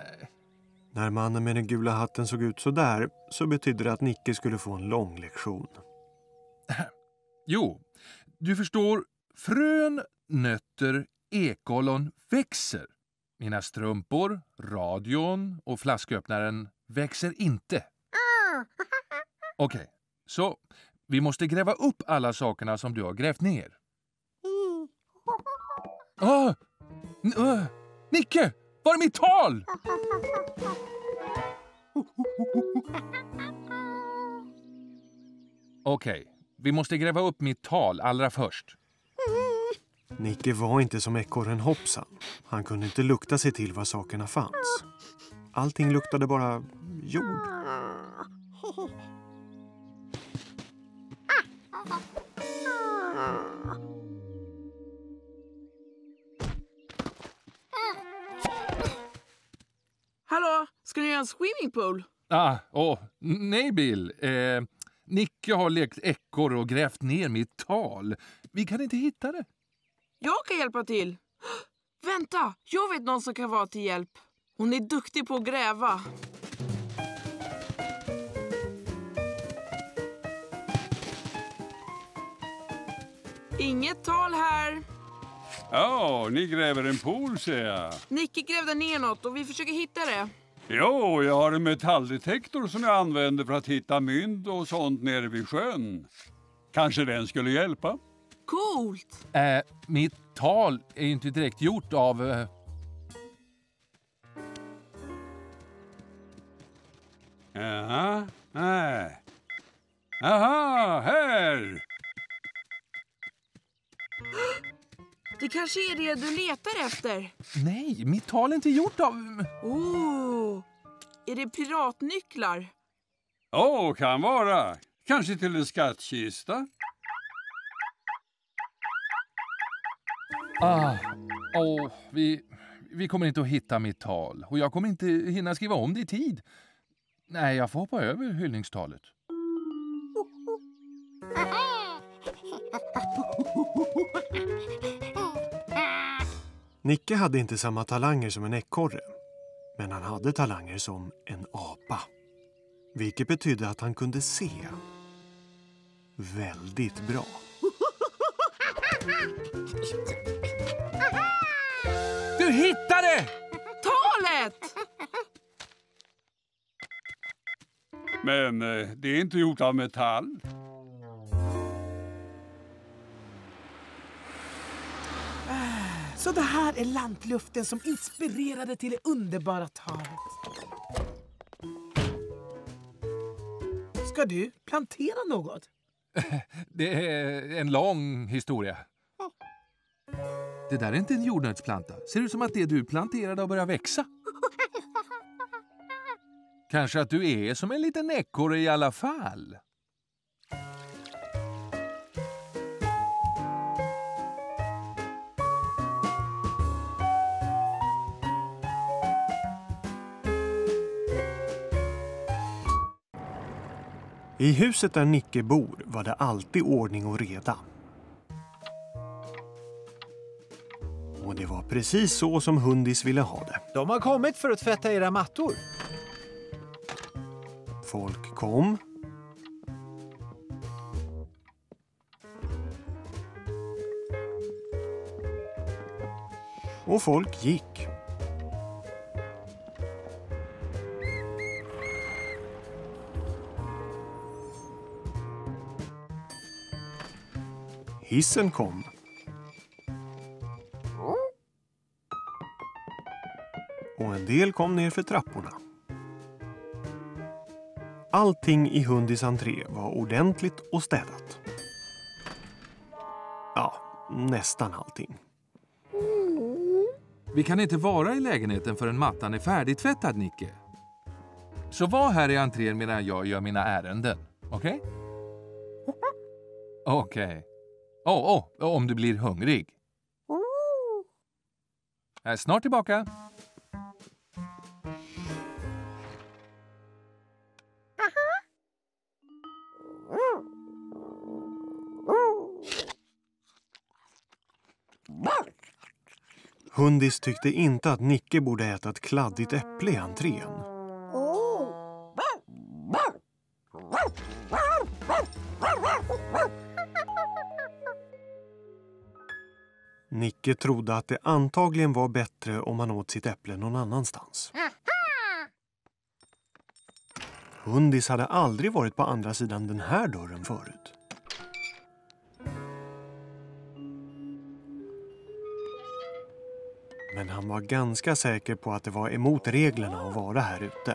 När mannen med den gula hatten såg ut så där så betydde det att Nicke skulle få en lång lektion. *clears throat* jo, du förstår, frön, nötter, ekollon växer. Mina strumpor, radion och flasköppnaren växer inte. *laughs* Okej, så vi måste gräva upp alla sakerna som du har grävt ner. *laughs* Ah! N- äh, Nicke! Var är mitt tal? Okej, vi måste gräva upp mitt tal allra först. Nicke var inte som ekorren Hoppsan. Han kunde inte lukta sig till var sakerna fanns. Allting luktade bara jord. *laughs* ska ni göra en swimmingpool? Ah, åh, nej Bill. Eh, Nicke har lekt ekorre och grävt ner mitt tal. Vi kan inte hitta det. Jag kan hjälpa till. Vänta, jag vet någon som kan vara till hjälp. Hon är duktig på att gräva. Inget tal här. Ja, ni gräver en pool ser jag. Nicke grävde ner något och vi försöker hitta det. Jo, jag har en metalldetektor som jag använder för att hitta mynt och sånt nere vid sjön. Kanske den skulle hjälpa? Coolt! Eh, mitt tal är inte direkt gjort av... Eh, Jaha, nej. Aha, här! *gasps* *gasps* Det kanske är det du letar efter. nej, mitt tal är inte gjort av... Oh, är det piratnycklar? Åh, kan vara. Kanske till en skattkista? Ah, åh, vi, vi kommer inte att hitta mitt tal och jag kommer inte hinna skriva om det i tid. Nej, jag får hoppa över hyllningstalet. *laughs* Nicke hade inte samma talanger som en ekorre. Men han hade talanger som en apa. Vilket betydde att han kunde se väldigt bra. Du hittade! Talet! Men eh, det är inte gjort av metall. Så det här är lantluften som inspirerade till det underbara talet. Ska du plantera något? *laughs* Det är en lång historia. Det där är inte en jordnötsplanta. Ser ut som att det du planterade har börjat växa. *laughs* Kanske att du är som en liten ekorre i alla fall. I huset där Nicke bor var det alltid ordning och reda. Och det var precis så som Hundis ville ha det. De har kommit för att tvätta era mattor. Folk kom. Och folk gick. Hissen kom. Och en del kom ner för trapporna. Allting i Hundis entré var ordentligt och städat. Ja, nästan allting. Vi kan inte vara i lägenheten förrän mattan är färdigtvättad, Nicke. Så var här i entrén medan jag gör mina ärenden. Okej? Okej. Åh, oh, oh, om du blir hungrig. Jag är snart tillbaka. Hundis tyckte inte att Nicke borde äta ett kladdigt äpple i entrén. Micke trodde att det antagligen var bättre om han åt sitt äpple någon annanstans. Hundis hade aldrig varit på andra sidan den här dörren förut. Men han var ganska säker på att det var emot reglerna att vara här ute.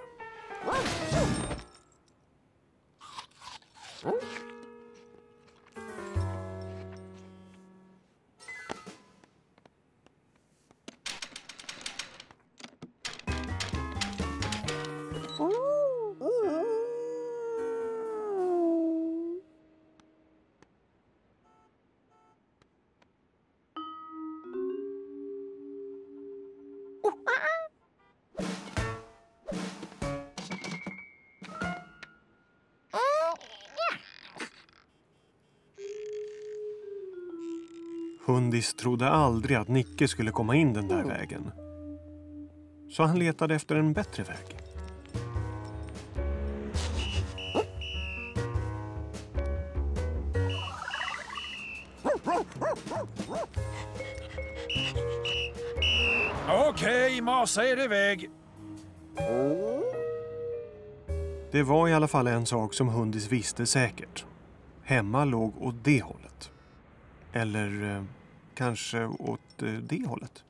Hundis trodde aldrig att Nicke skulle komma in den där vägen. Så han letade efter en bättre väg. Okej, masa er iväg. Det var i alla fall en sak som Hundis visste säkert. Hemma låg åt det hållet. Eller eh, kanske åt eh, det hållet.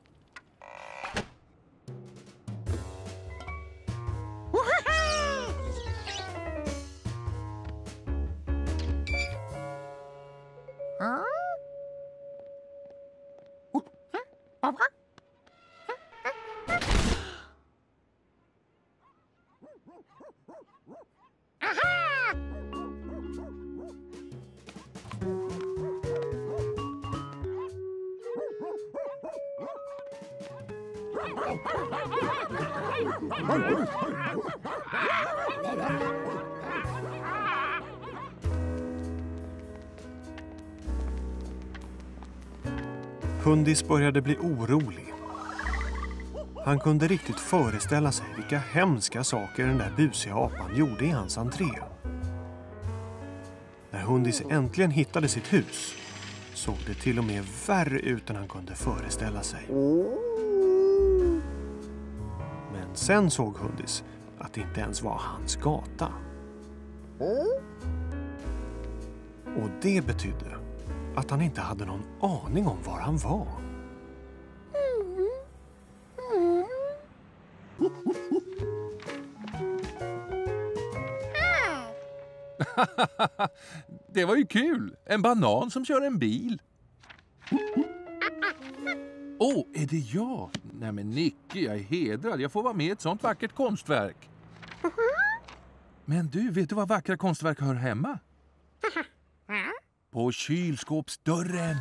Elvis började bli orolig. Han kunde riktigt föreställa sig vilka hemska saker den där busiga apan gjorde i hans entré. När Hundis äntligen hittade sitt hus såg det till och med värre ut än han kunde föreställa sig. Men sen såg Hundis att det inte ens var hans gata. Och det betydde att han inte hade någon aning om var han var. *laughs* det var ju kul! En banan som kör en bil. *laughs* Åh, oh, är det jag? Nej men Nicke, jag är hedrad. Jag får vara med i ett sånt vackert konstverk. *laughs* Men du, vet du var vackra konstverk hör hemma? På kylskåpsdörren.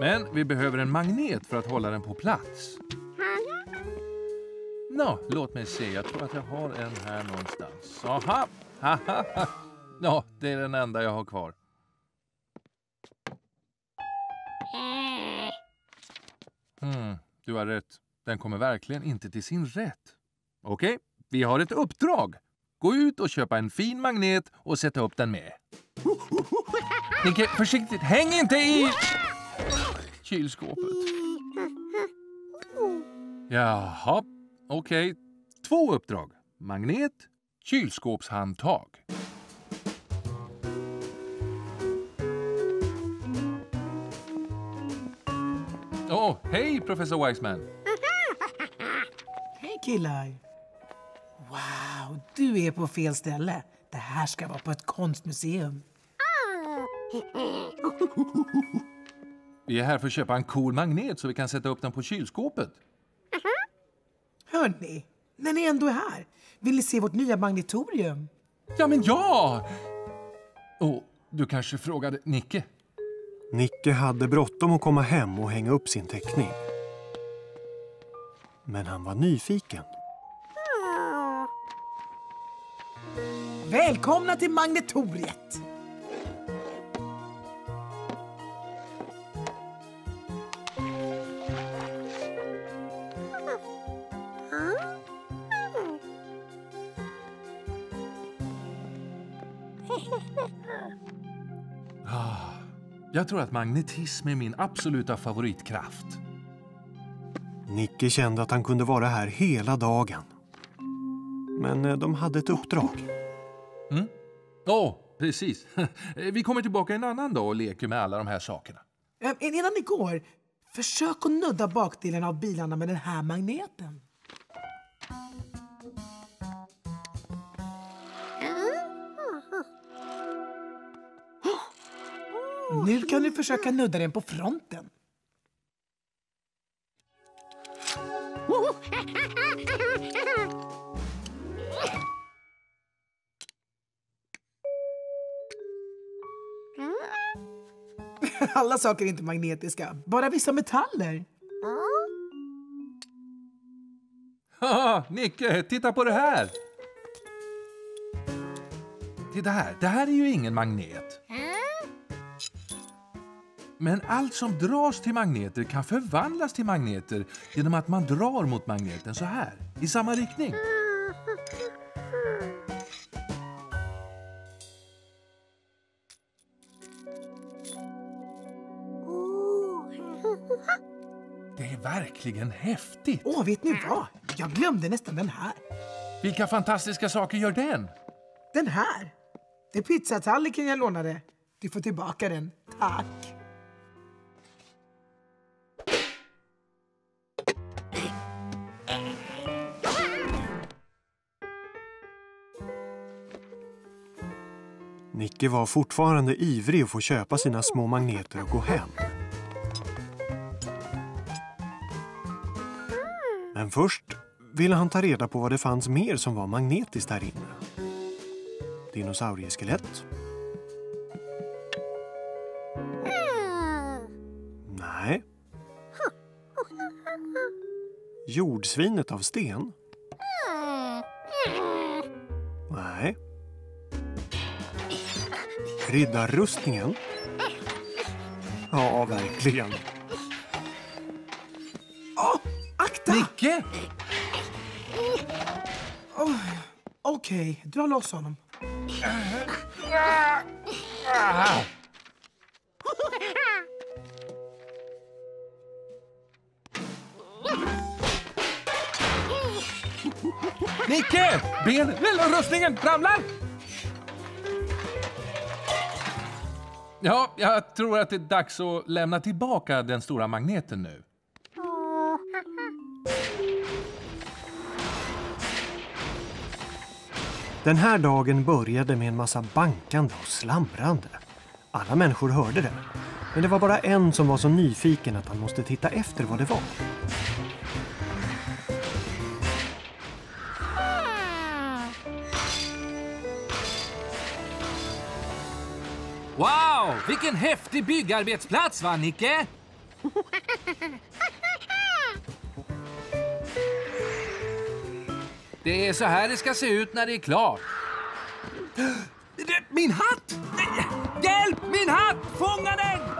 Men vi behöver en magnet för att hålla den på plats. Nå, låt mig se. Jag tror att jag har en här någonstans. Aha! Ja, det är den enda jag har kvar. Hmm, du har rätt. Den kommer verkligen inte till sin rätt. Okej, vi har ett uppdrag. Gå ut och köpa en fin magnet och sätta upp den med. Nicke, försiktigt. Häng inte i kylskåpet. Jaha, okej. Okay. Två uppdrag. Magnet, kylskåpshandtag. Åh, oh, hej professor Wiseman! Hej killar! Wow, du är på fel ställe. Det här ska vara på ett konstmuseum. *laughs* Vi är här för att köpa en cool magnet så vi kan sätta upp den på kylskåpet. Hörni, när ni ändå är här, vill ni se vårt nya magnetorium? Ja, men ja! Och du kanske frågade Nicke? Nicke hade bråttom att komma hem och hänga upp sin teckning. Men han var nyfiken. Välkomna till Magnetoriet! Ah, jag tror att magnetism är min absoluta favoritkraft. Nicke kände att han kunde vara här hela dagen. Men eh, de hade ett uppdrag. Mm? Åh, precis. *laughs* Vi kommer tillbaka en annan dag och leker med alla de här sakerna. Eh, Innan ni går, försök att nudda bakdelen av bilarna med den här magneten. Nu kan du försöka nudda den på fronten. Alla saker är inte magnetiska, bara vissa metaller. Haha, Nicke, titta på det här! Titta här, det här är ju ingen magnet. Men allt som dras till magneter kan förvandlas till magneter genom att man drar mot magneten så här, i samma riktning. Verkligen häftigt. Åh, vet ni vad? Jag glömde nästan den här. Vilka fantastiska saker gör den? Den här. Det är pizzatallriken jag lånade. Du får tillbaka den. Tack. Nicke var fortfarande ivrig att få köpa sina små magneter och gå hem. Men först ville han ta reda på vad det fanns mer som var magnetiskt här inne. Dinosaurieskelett? Nej. Jordsvinet av sten? Nej. Riddarrustningen? Ja, verkligen. Nicke! Oh, Okej, dra loss honom. Nicke! Ben, rustningen ramlar! Ja, jag tror att det är dags att lämna tillbaka den stora magneten nu. Den här dagen började med en massa bankande och slamrande. Alla människor hörde det. Men det var bara en som var så nyfiken att han måste titta efter vad det var. Wow, vilken häftig byggarbetsplats va, Nicke? *laughs* Det är så här det ska se ut när det är klart. Min hatt! Hjälp! Min hatt! Fånga den!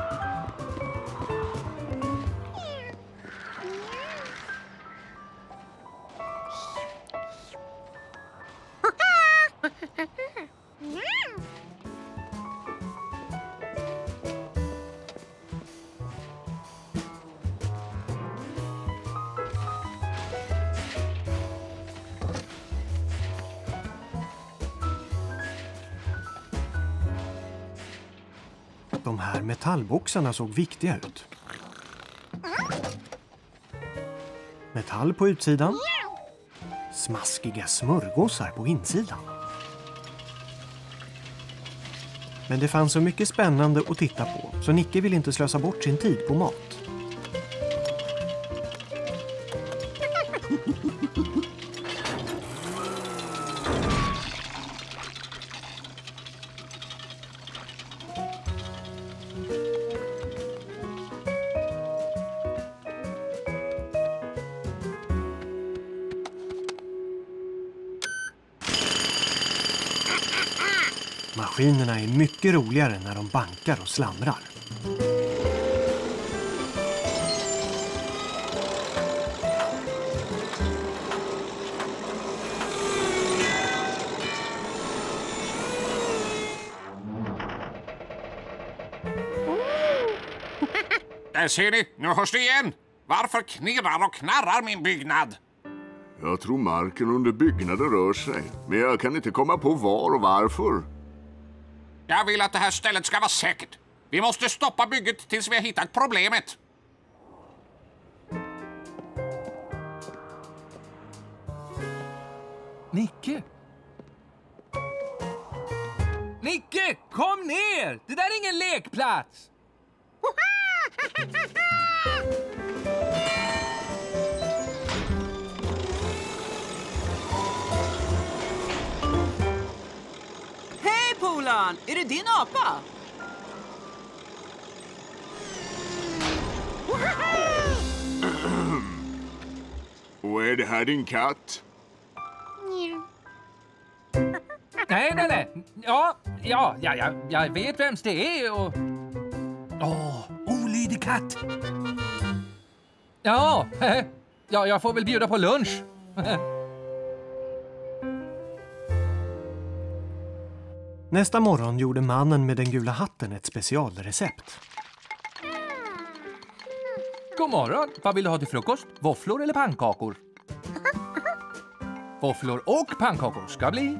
Metallboxarna såg viktiga ut. Metall på utsidan. Smaskiga smörgåsar på insidan. Men det fanns så mycket spännande att titta på så Nicke ville inte slösa bort sin tid på mat. Maskinerna är mycket roligare när de bankar och slamrar. Där ser ni, nu hörs det igen. Varför knirrar och knarrar min byggnad? Jag tror marken under byggnaden rör sig, men jag kan inte komma på var och varför. Jag vill att det här stället ska vara säkert. Vi måste stoppa bygget tills vi har hittat problemet. Nicke! Nicke, kom ner! Det där är ingen lekplats! *laughs* Polan! Är det din apa? *clears throat* Och är det här din katt? *laughs* Nej, nej, nej. Ja, ja, ja, ja jag vet vems det är och... Åh, olydig katt! Ja, *laughs* ja, jag får väl bjuda på lunch. *laughs* Nästa morgon gjorde mannen med den gula hatten ett specialrecept. God morgon. Vad vill du ha till frukost? Våfflor eller pannkakor? Våfflor och pannkakor ska bli.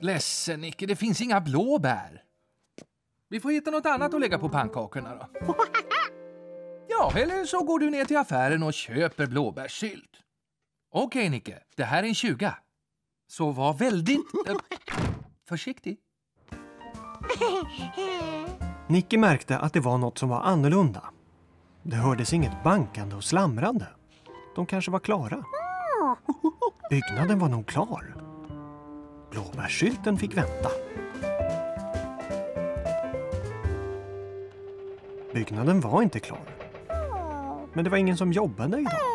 Ledsen, Nicke. Det finns inga blåbär. Vi får hitta något annat att lägga på pannkakorna då. Ja, eller så går du ner till affären och köper blåbärssylt. Okej, Nicke. Det här är en 20. Så var väldigt eh, försiktig. Nicky märkte att det var något som var annorlunda. Det hördes inget bankande och slamrande. De kanske var klara. Byggnaden var nog klar. Blåbärsskylten fick vänta. Byggnaden var inte klar. Men det var ingen som jobbade idag.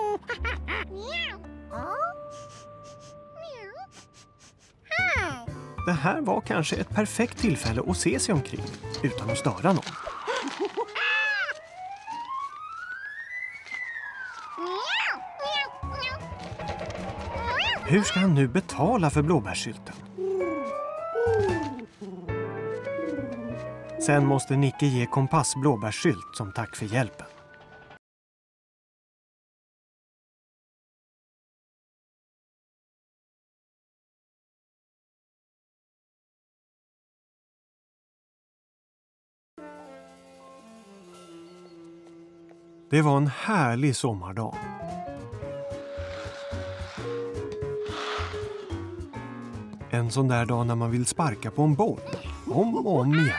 Det här var kanske ett perfekt tillfälle att se sig omkring utan att störa någon. Hur ska han nu betala för blåbärssylten? Sen måste Nicke ge Kompass blåbärssylt som tack för hjälpen. Det var en härlig sommardag. En sån där dag när man vill sparka på en boll. Om och om igen.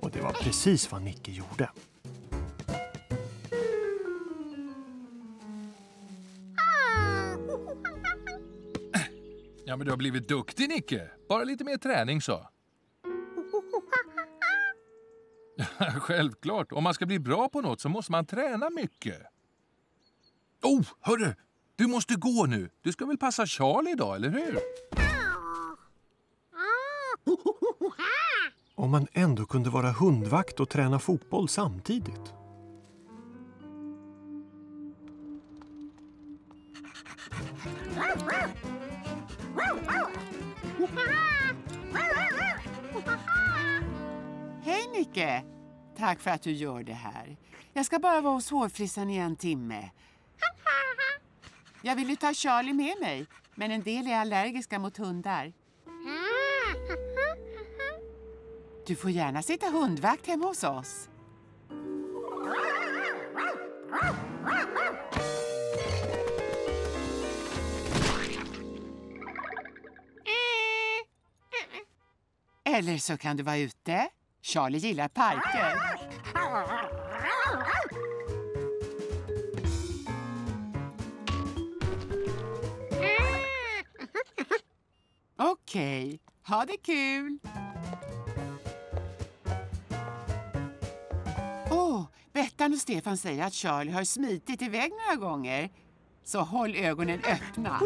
Och det var precis vad Nicke gjorde. Ja, men du har blivit duktig, Nicke. Bara lite mer träning så. *laughs* Självklart. Om man ska bli bra på något så måste man träna mycket. Oh, hörru! Du måste gå nu. Du ska väl passa Charlie idag, eller hur? *laughs* Om man ändå kunde vara hundvakt och träna fotboll samtidigt. *laughs* Hej Nicke! Tack för att du gör det här. Jag ska bara vara hos hårfrissan i en timme. Jag ville ta Charlie med mig, men en del är allergiska mot hundar. Du får gärna sitta hundvakt hemma hos oss. Eller så kan du vara ute. Charlie gillar parker. Okej, ha det kul! Åh, Bettan och Stefan säger att Charlie har smitit iväg några gånger. Så håll ögonen öppna.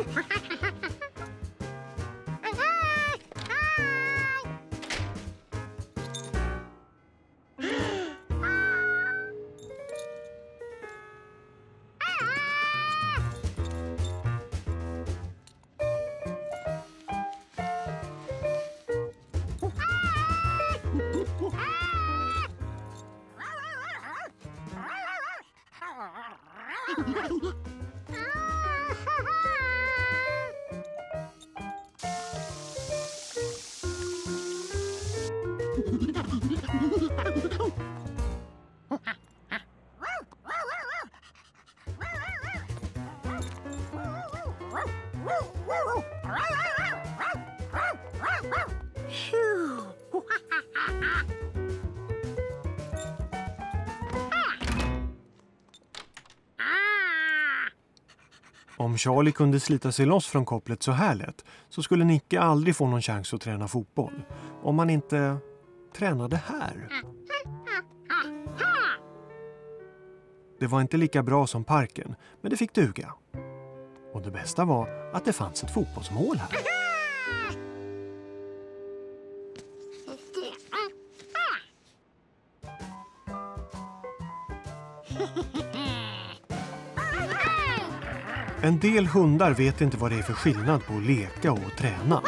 Charlie kunde slita sig loss från kopplet så här lätt så skulle Nicke aldrig få någon chans att träna fotboll. Om han inte tränade här. Det var inte lika bra som parken, men det fick duga. Och det bästa var att det fanns ett fotbollsmål här. En del hundar vet inte vad det är för skillnad på att leka och träna.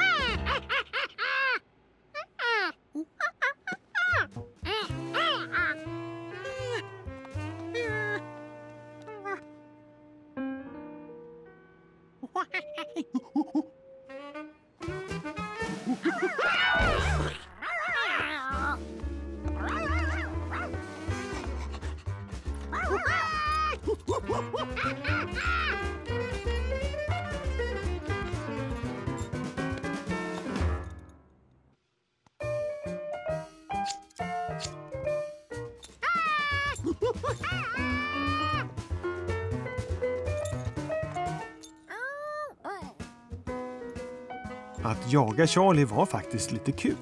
Att jaga Charlie var faktiskt lite kul.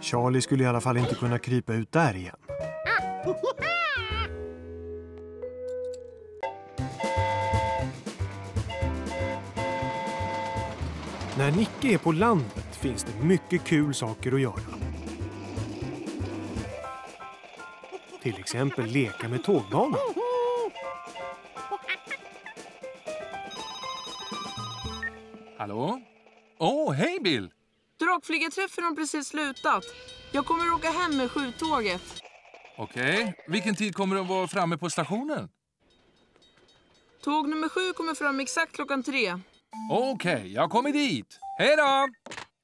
Charlie skulle i alla fall inte kunna krypa ut där igen. Nicke är på landet finns det mycket kul saker att göra. Till exempel leka med tågbanan. Hallå? Åh, oh, hej Bill! Drakflygarträffen har precis slutat. Jag kommer åka hem med skjutåget. Okej, vilken tid kommer du att vara framme på stationen? Tåg nummer sju kommer fram exakt klockan tre. Okej, jag kommer dit. Hej då!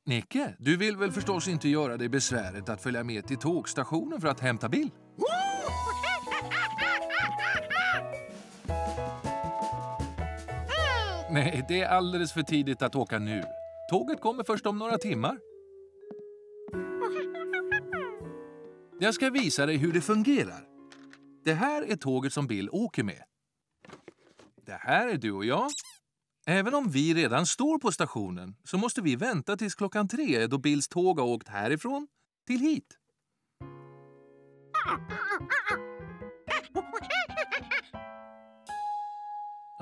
Nicke, du vill väl förstås inte göra dig besväret att följa med till tågstationen för att hämta Bill? *laughs* Nej, det är alldeles för tidigt att åka nu. Tåget kommer först om några timmar. Jag ska visa dig hur det fungerar. Det här är tåget som Bill åker med. Det här är du och jag. Även om vi redan står på stationen så måste vi vänta tills klockan tre då Bills tåg har åkt härifrån till hit.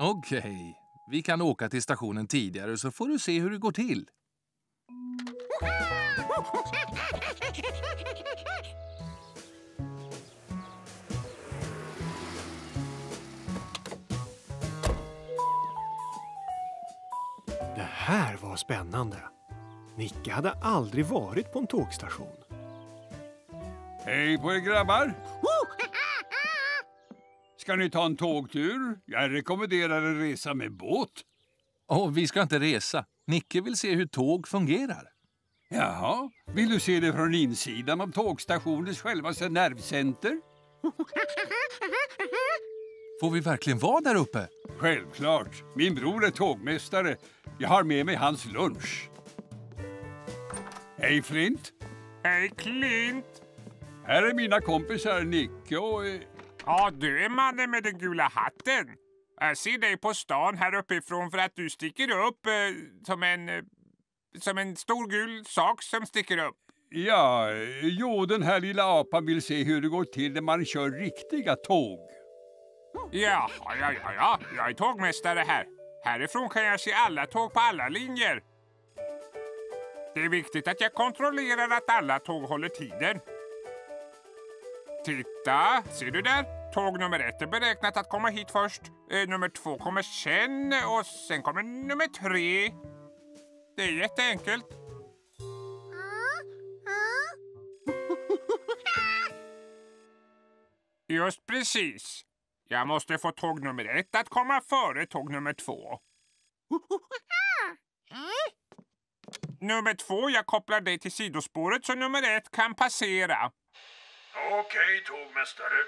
Okej, okay. vi kan åka till stationen tidigare så får du se hur det går till. *laughs* spännande. Nicke hade aldrig varit på en tågstation. Hej på er grabbar! Ska ni ta en tågtur? Jag rekommenderar en resa med båt. Och vi ska inte resa. Nicke vill se hur tåg fungerar. Jaha, vill du se det från insidan av tågstationens självaste nervcenter? Får vi verkligen vara där uppe? Självklart. Min bror är tågmästare. Jag har med mig hans lunch. Hej Flint! Hej Clint! Här är mina kompisar Nicke och... eh, Ja, du är mannen med den gula hatten. Jag ser dig på stan här uppifrån för att du sticker upp eh, som en... Eh, som en stor gul sak som sticker upp. Ja, eh, jo, den här lilla apan vill se hur det går till när man kör riktiga tåg. Ja, ja, ja, ja. Jag är tågmästare här. Härifrån kan jag se alla tåg på alla linjer. Det är viktigt att jag kontrollerar att alla tåg håller tiden. Titta, ser du där? Tåg nummer ett är beräknat att komma hit först. Eh, nummer två kommer sen och sen kommer nummer tre. Det är jätteenkelt. Just precis. Jag måste få tåg nummer ett att komma före tåg nummer två. Nummer två, jag kopplar dig till sidospåret så nummer ett kan passera. Okej, tågmästare.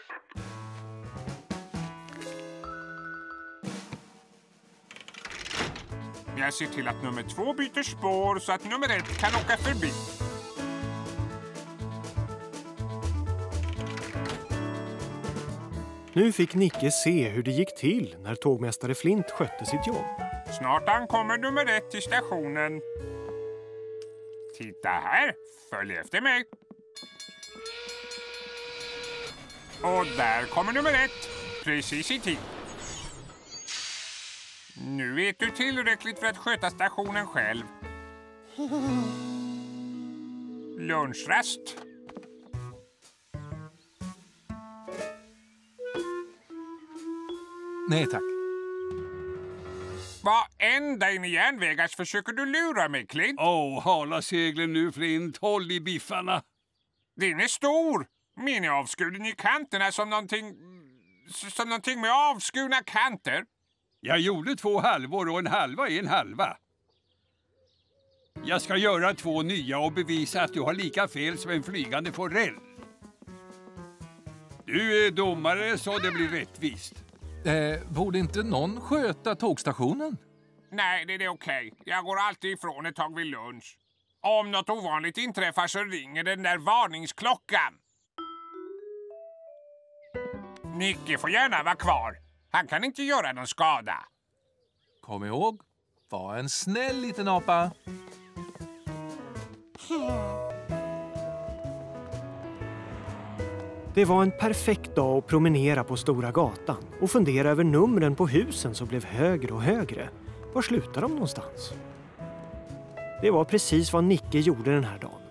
Jag ser till att nummer två byter spår så att nummer ett kan åka förbi. Nu fick Nicke se hur det gick till när tågmästare Flint skötte sitt jobb. Snart ankommer nummer ett till stationen. Titta här, följ efter mig. Och där kommer nummer ett, precis i tid. Nu vet du tillräckligt för att sköta stationen själv. Lunchrast. Nej tack. Vad ända in i järnvägars försöker du lura mig, Clint? Åh, oh, hala seglen nu, Flint. Håll i biffarna. Din är stor. Min är avskuren i kanterna som någonting... Som någonting med avskurna kanter. Jag gjorde två halvor och en halva är en halva. Jag ska göra två nya och bevisa att du har lika fel som en flygande forell. Du är domare så det blir rättvist. Eh, borde inte någon sköta tågstationen? Nej, det är okej. Jag går alltid ifrån ett tag vid lunch. Om något ovanligt inträffar så ringer den där varningsklockan. Nicke får gärna vara kvar. Han kan inte göra någon skada. Kom ihåg, var en snäll liten apa. *laughs* Det var en perfekt dag att promenera på Stora gatan och fundera över numren på husen som blev högre och högre. Var slutar de någonstans? Det var precis vad Nicke gjorde den här dagen.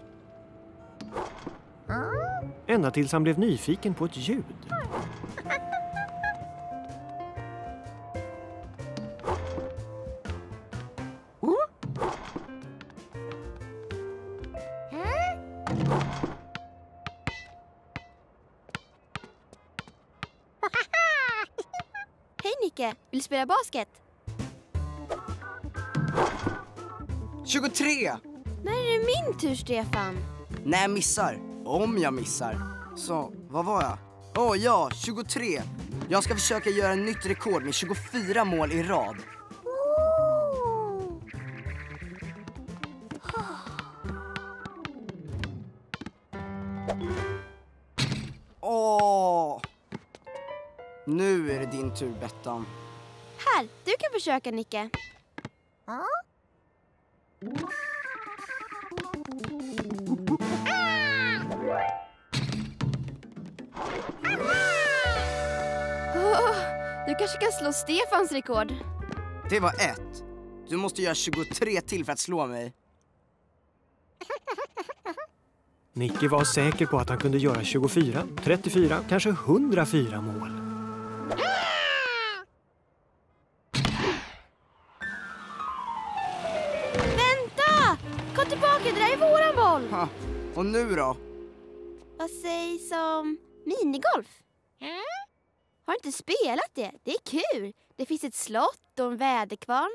Ända tills han blev nyfiken på ett ljud. Hej Nicke, vill du spela basket? 23! När är det min tur, Stefan? När jag missar. Om jag missar. Så, vad var jag? Åh oh, ja, 23. Jag ska försöka göra ett nytt rekord med 24 mål i rad. Din tur, Bettan. Här, du kan försöka Nicke. Åh, du kanske kan slå Stefans rekord. Det var ett. Du måste göra 23 till för att slå mig. Nicke var säker på att han kunde göra 24, 34, kanske 104 mål. Och nu då? Vad sägs om minigolf? Har du inte spelat det? Det är kul. Det finns ett slott och en väderkvarn.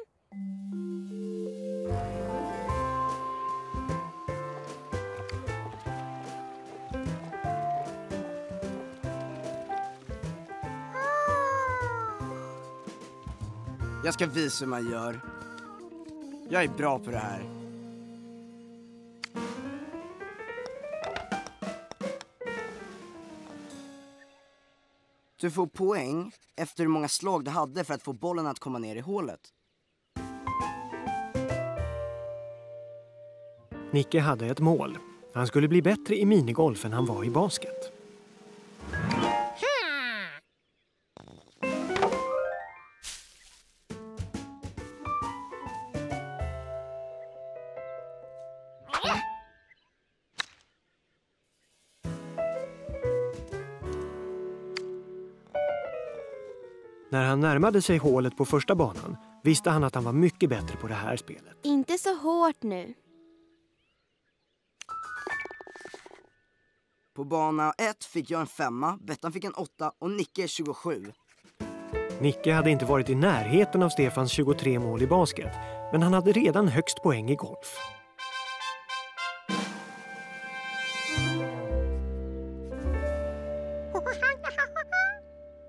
Jag ska visa hur man gör. Jag är bra på det här. Du får poäng efter hur många slag du hade för att få bollen att komma ner i hålet. Nicke hade ett mål. Han skulle bli bättre i minigolf än han var i basket. Närmade sig hålet på första banan visste han att han var mycket bättre på det här spelet. Inte så hårt nu. På bana 1 fick jag en femma, Bettan fick en åtta och Nicke 27. Nicke hade inte varit i närheten av Stefans 23 mål i basket, men han hade redan högst poäng i golf.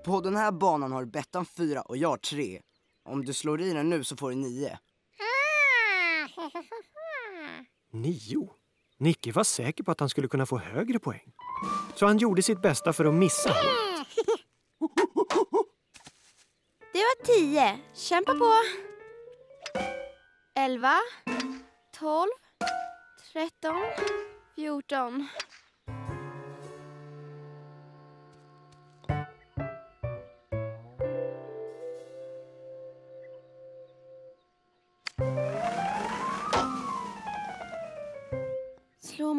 På den här banan har Bettan fyra och jag tre. Om du slår i den nu så får du nio. *laughs* Nio? Nicke var säker på att han skulle kunna få högre poäng. Så han gjorde sitt bästa för att missa. *laughs* Det var tio. Kämpa på. Elva. Tolv. Tretton. Fjorton.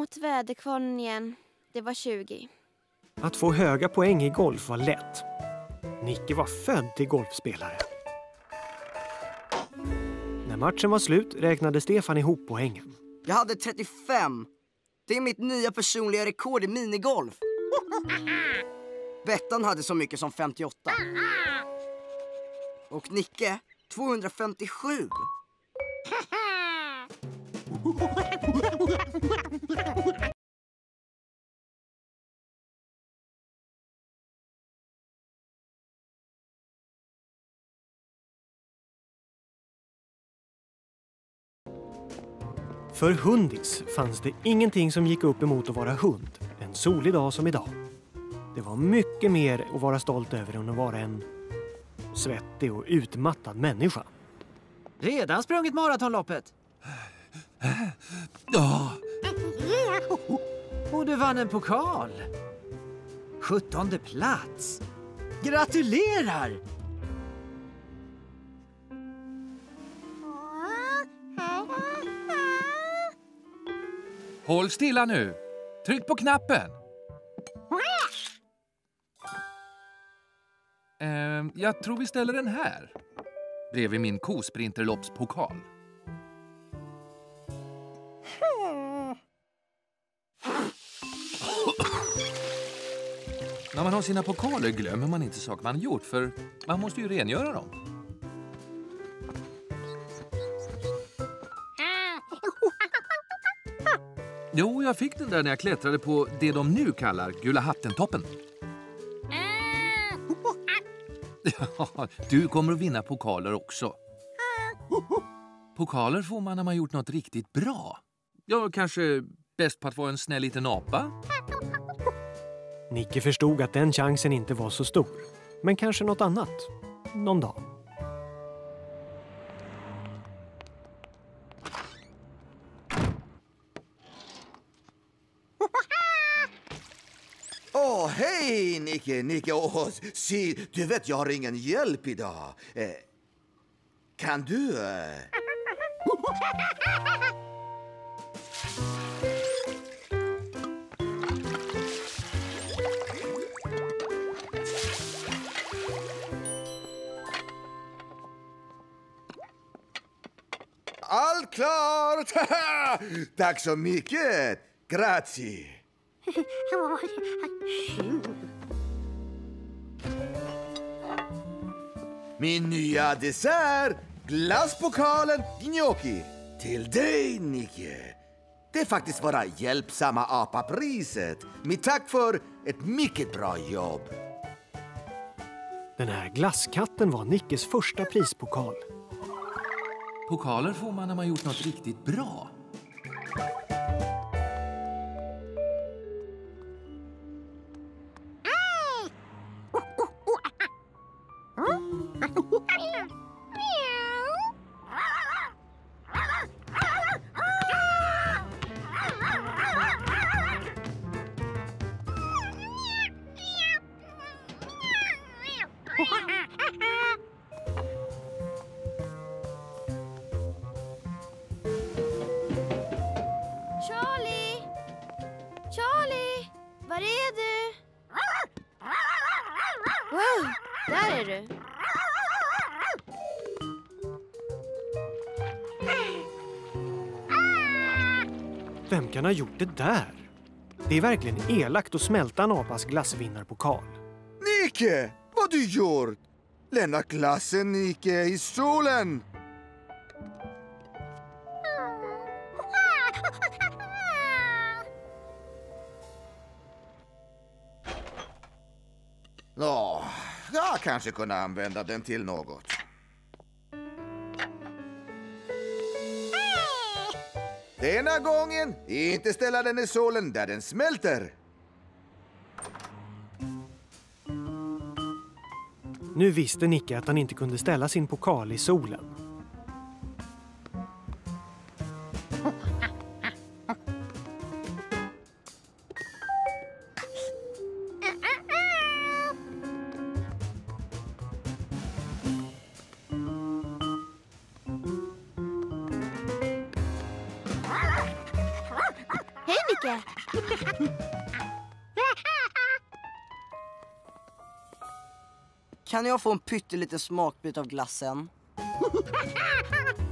Mot väderkvarnen igen. Det var 20. Att få höga poäng i golf var lätt. Nicke var född till golfspelare. När matchen var slut räknade Stefan ihop poängen. Jag hade 35. Det är mitt nya personliga rekord i minigolf. *laughs* Bettan hade så mycket som 58. Och Nicke 257. *laughs* För hundis fanns det ingenting som gick upp emot att vara hund en solig dag som idag. Det var mycket mer att vara stolt över än att vara en svettig och utmattad människa. Redan sprungit maratonloppet? Ja. Och du vann en pokal. 17 plats. Gratulerar! Håll stilla nu. Tryck på knappen. Ehm, jag tror vi ställer den här. Bredvid min kosprinterloppspokal. När man har sina pokaler glömmer man inte saker man gjort för man måste ju rengöra dem. Jo, jag fick den där när jag klättrade på det de nu kallar Gula hatten-toppen. Ja, du kommer att vinna pokaler också. Pokaler får man när man gjort något riktigt bra. Ja, kanske bäst på att vara en snäll liten apa. Nicke förstod att den chansen inte var så stor. Men kanske något annat. Någon dag. *laughs* Åh, hej Nicke, Nicke. Åh, se, du vet jag har ingen hjälp idag. Eh, kan du... Eh... *laughs* Allt klart! *laughs* Tack så mycket! Grazie! *laughs* Min nya dessert, glasspokalen gnocchi. Till dig, Nicke. Det är faktiskt bara hjälpsamma apa-priset. Mitt tack för ett mycket bra jobb. Den här glasskatten var Nickes första prispokal. Pokaler får man när man gjort något riktigt bra. Ha gjort det där? Det är verkligen elakt att smälta en apas glassvinnarpokal. Nike! Vad du gjort? Lämna glassen, Nike, i solen! Ja, jag kanske kunde använda den till något. Denna gången, inte ställa den i solen där den smälter. Nu visste Nicke att han inte kunde ställa sin pokal i solen. Kan jag få en pytteliten smakbit av glassen? *laughs*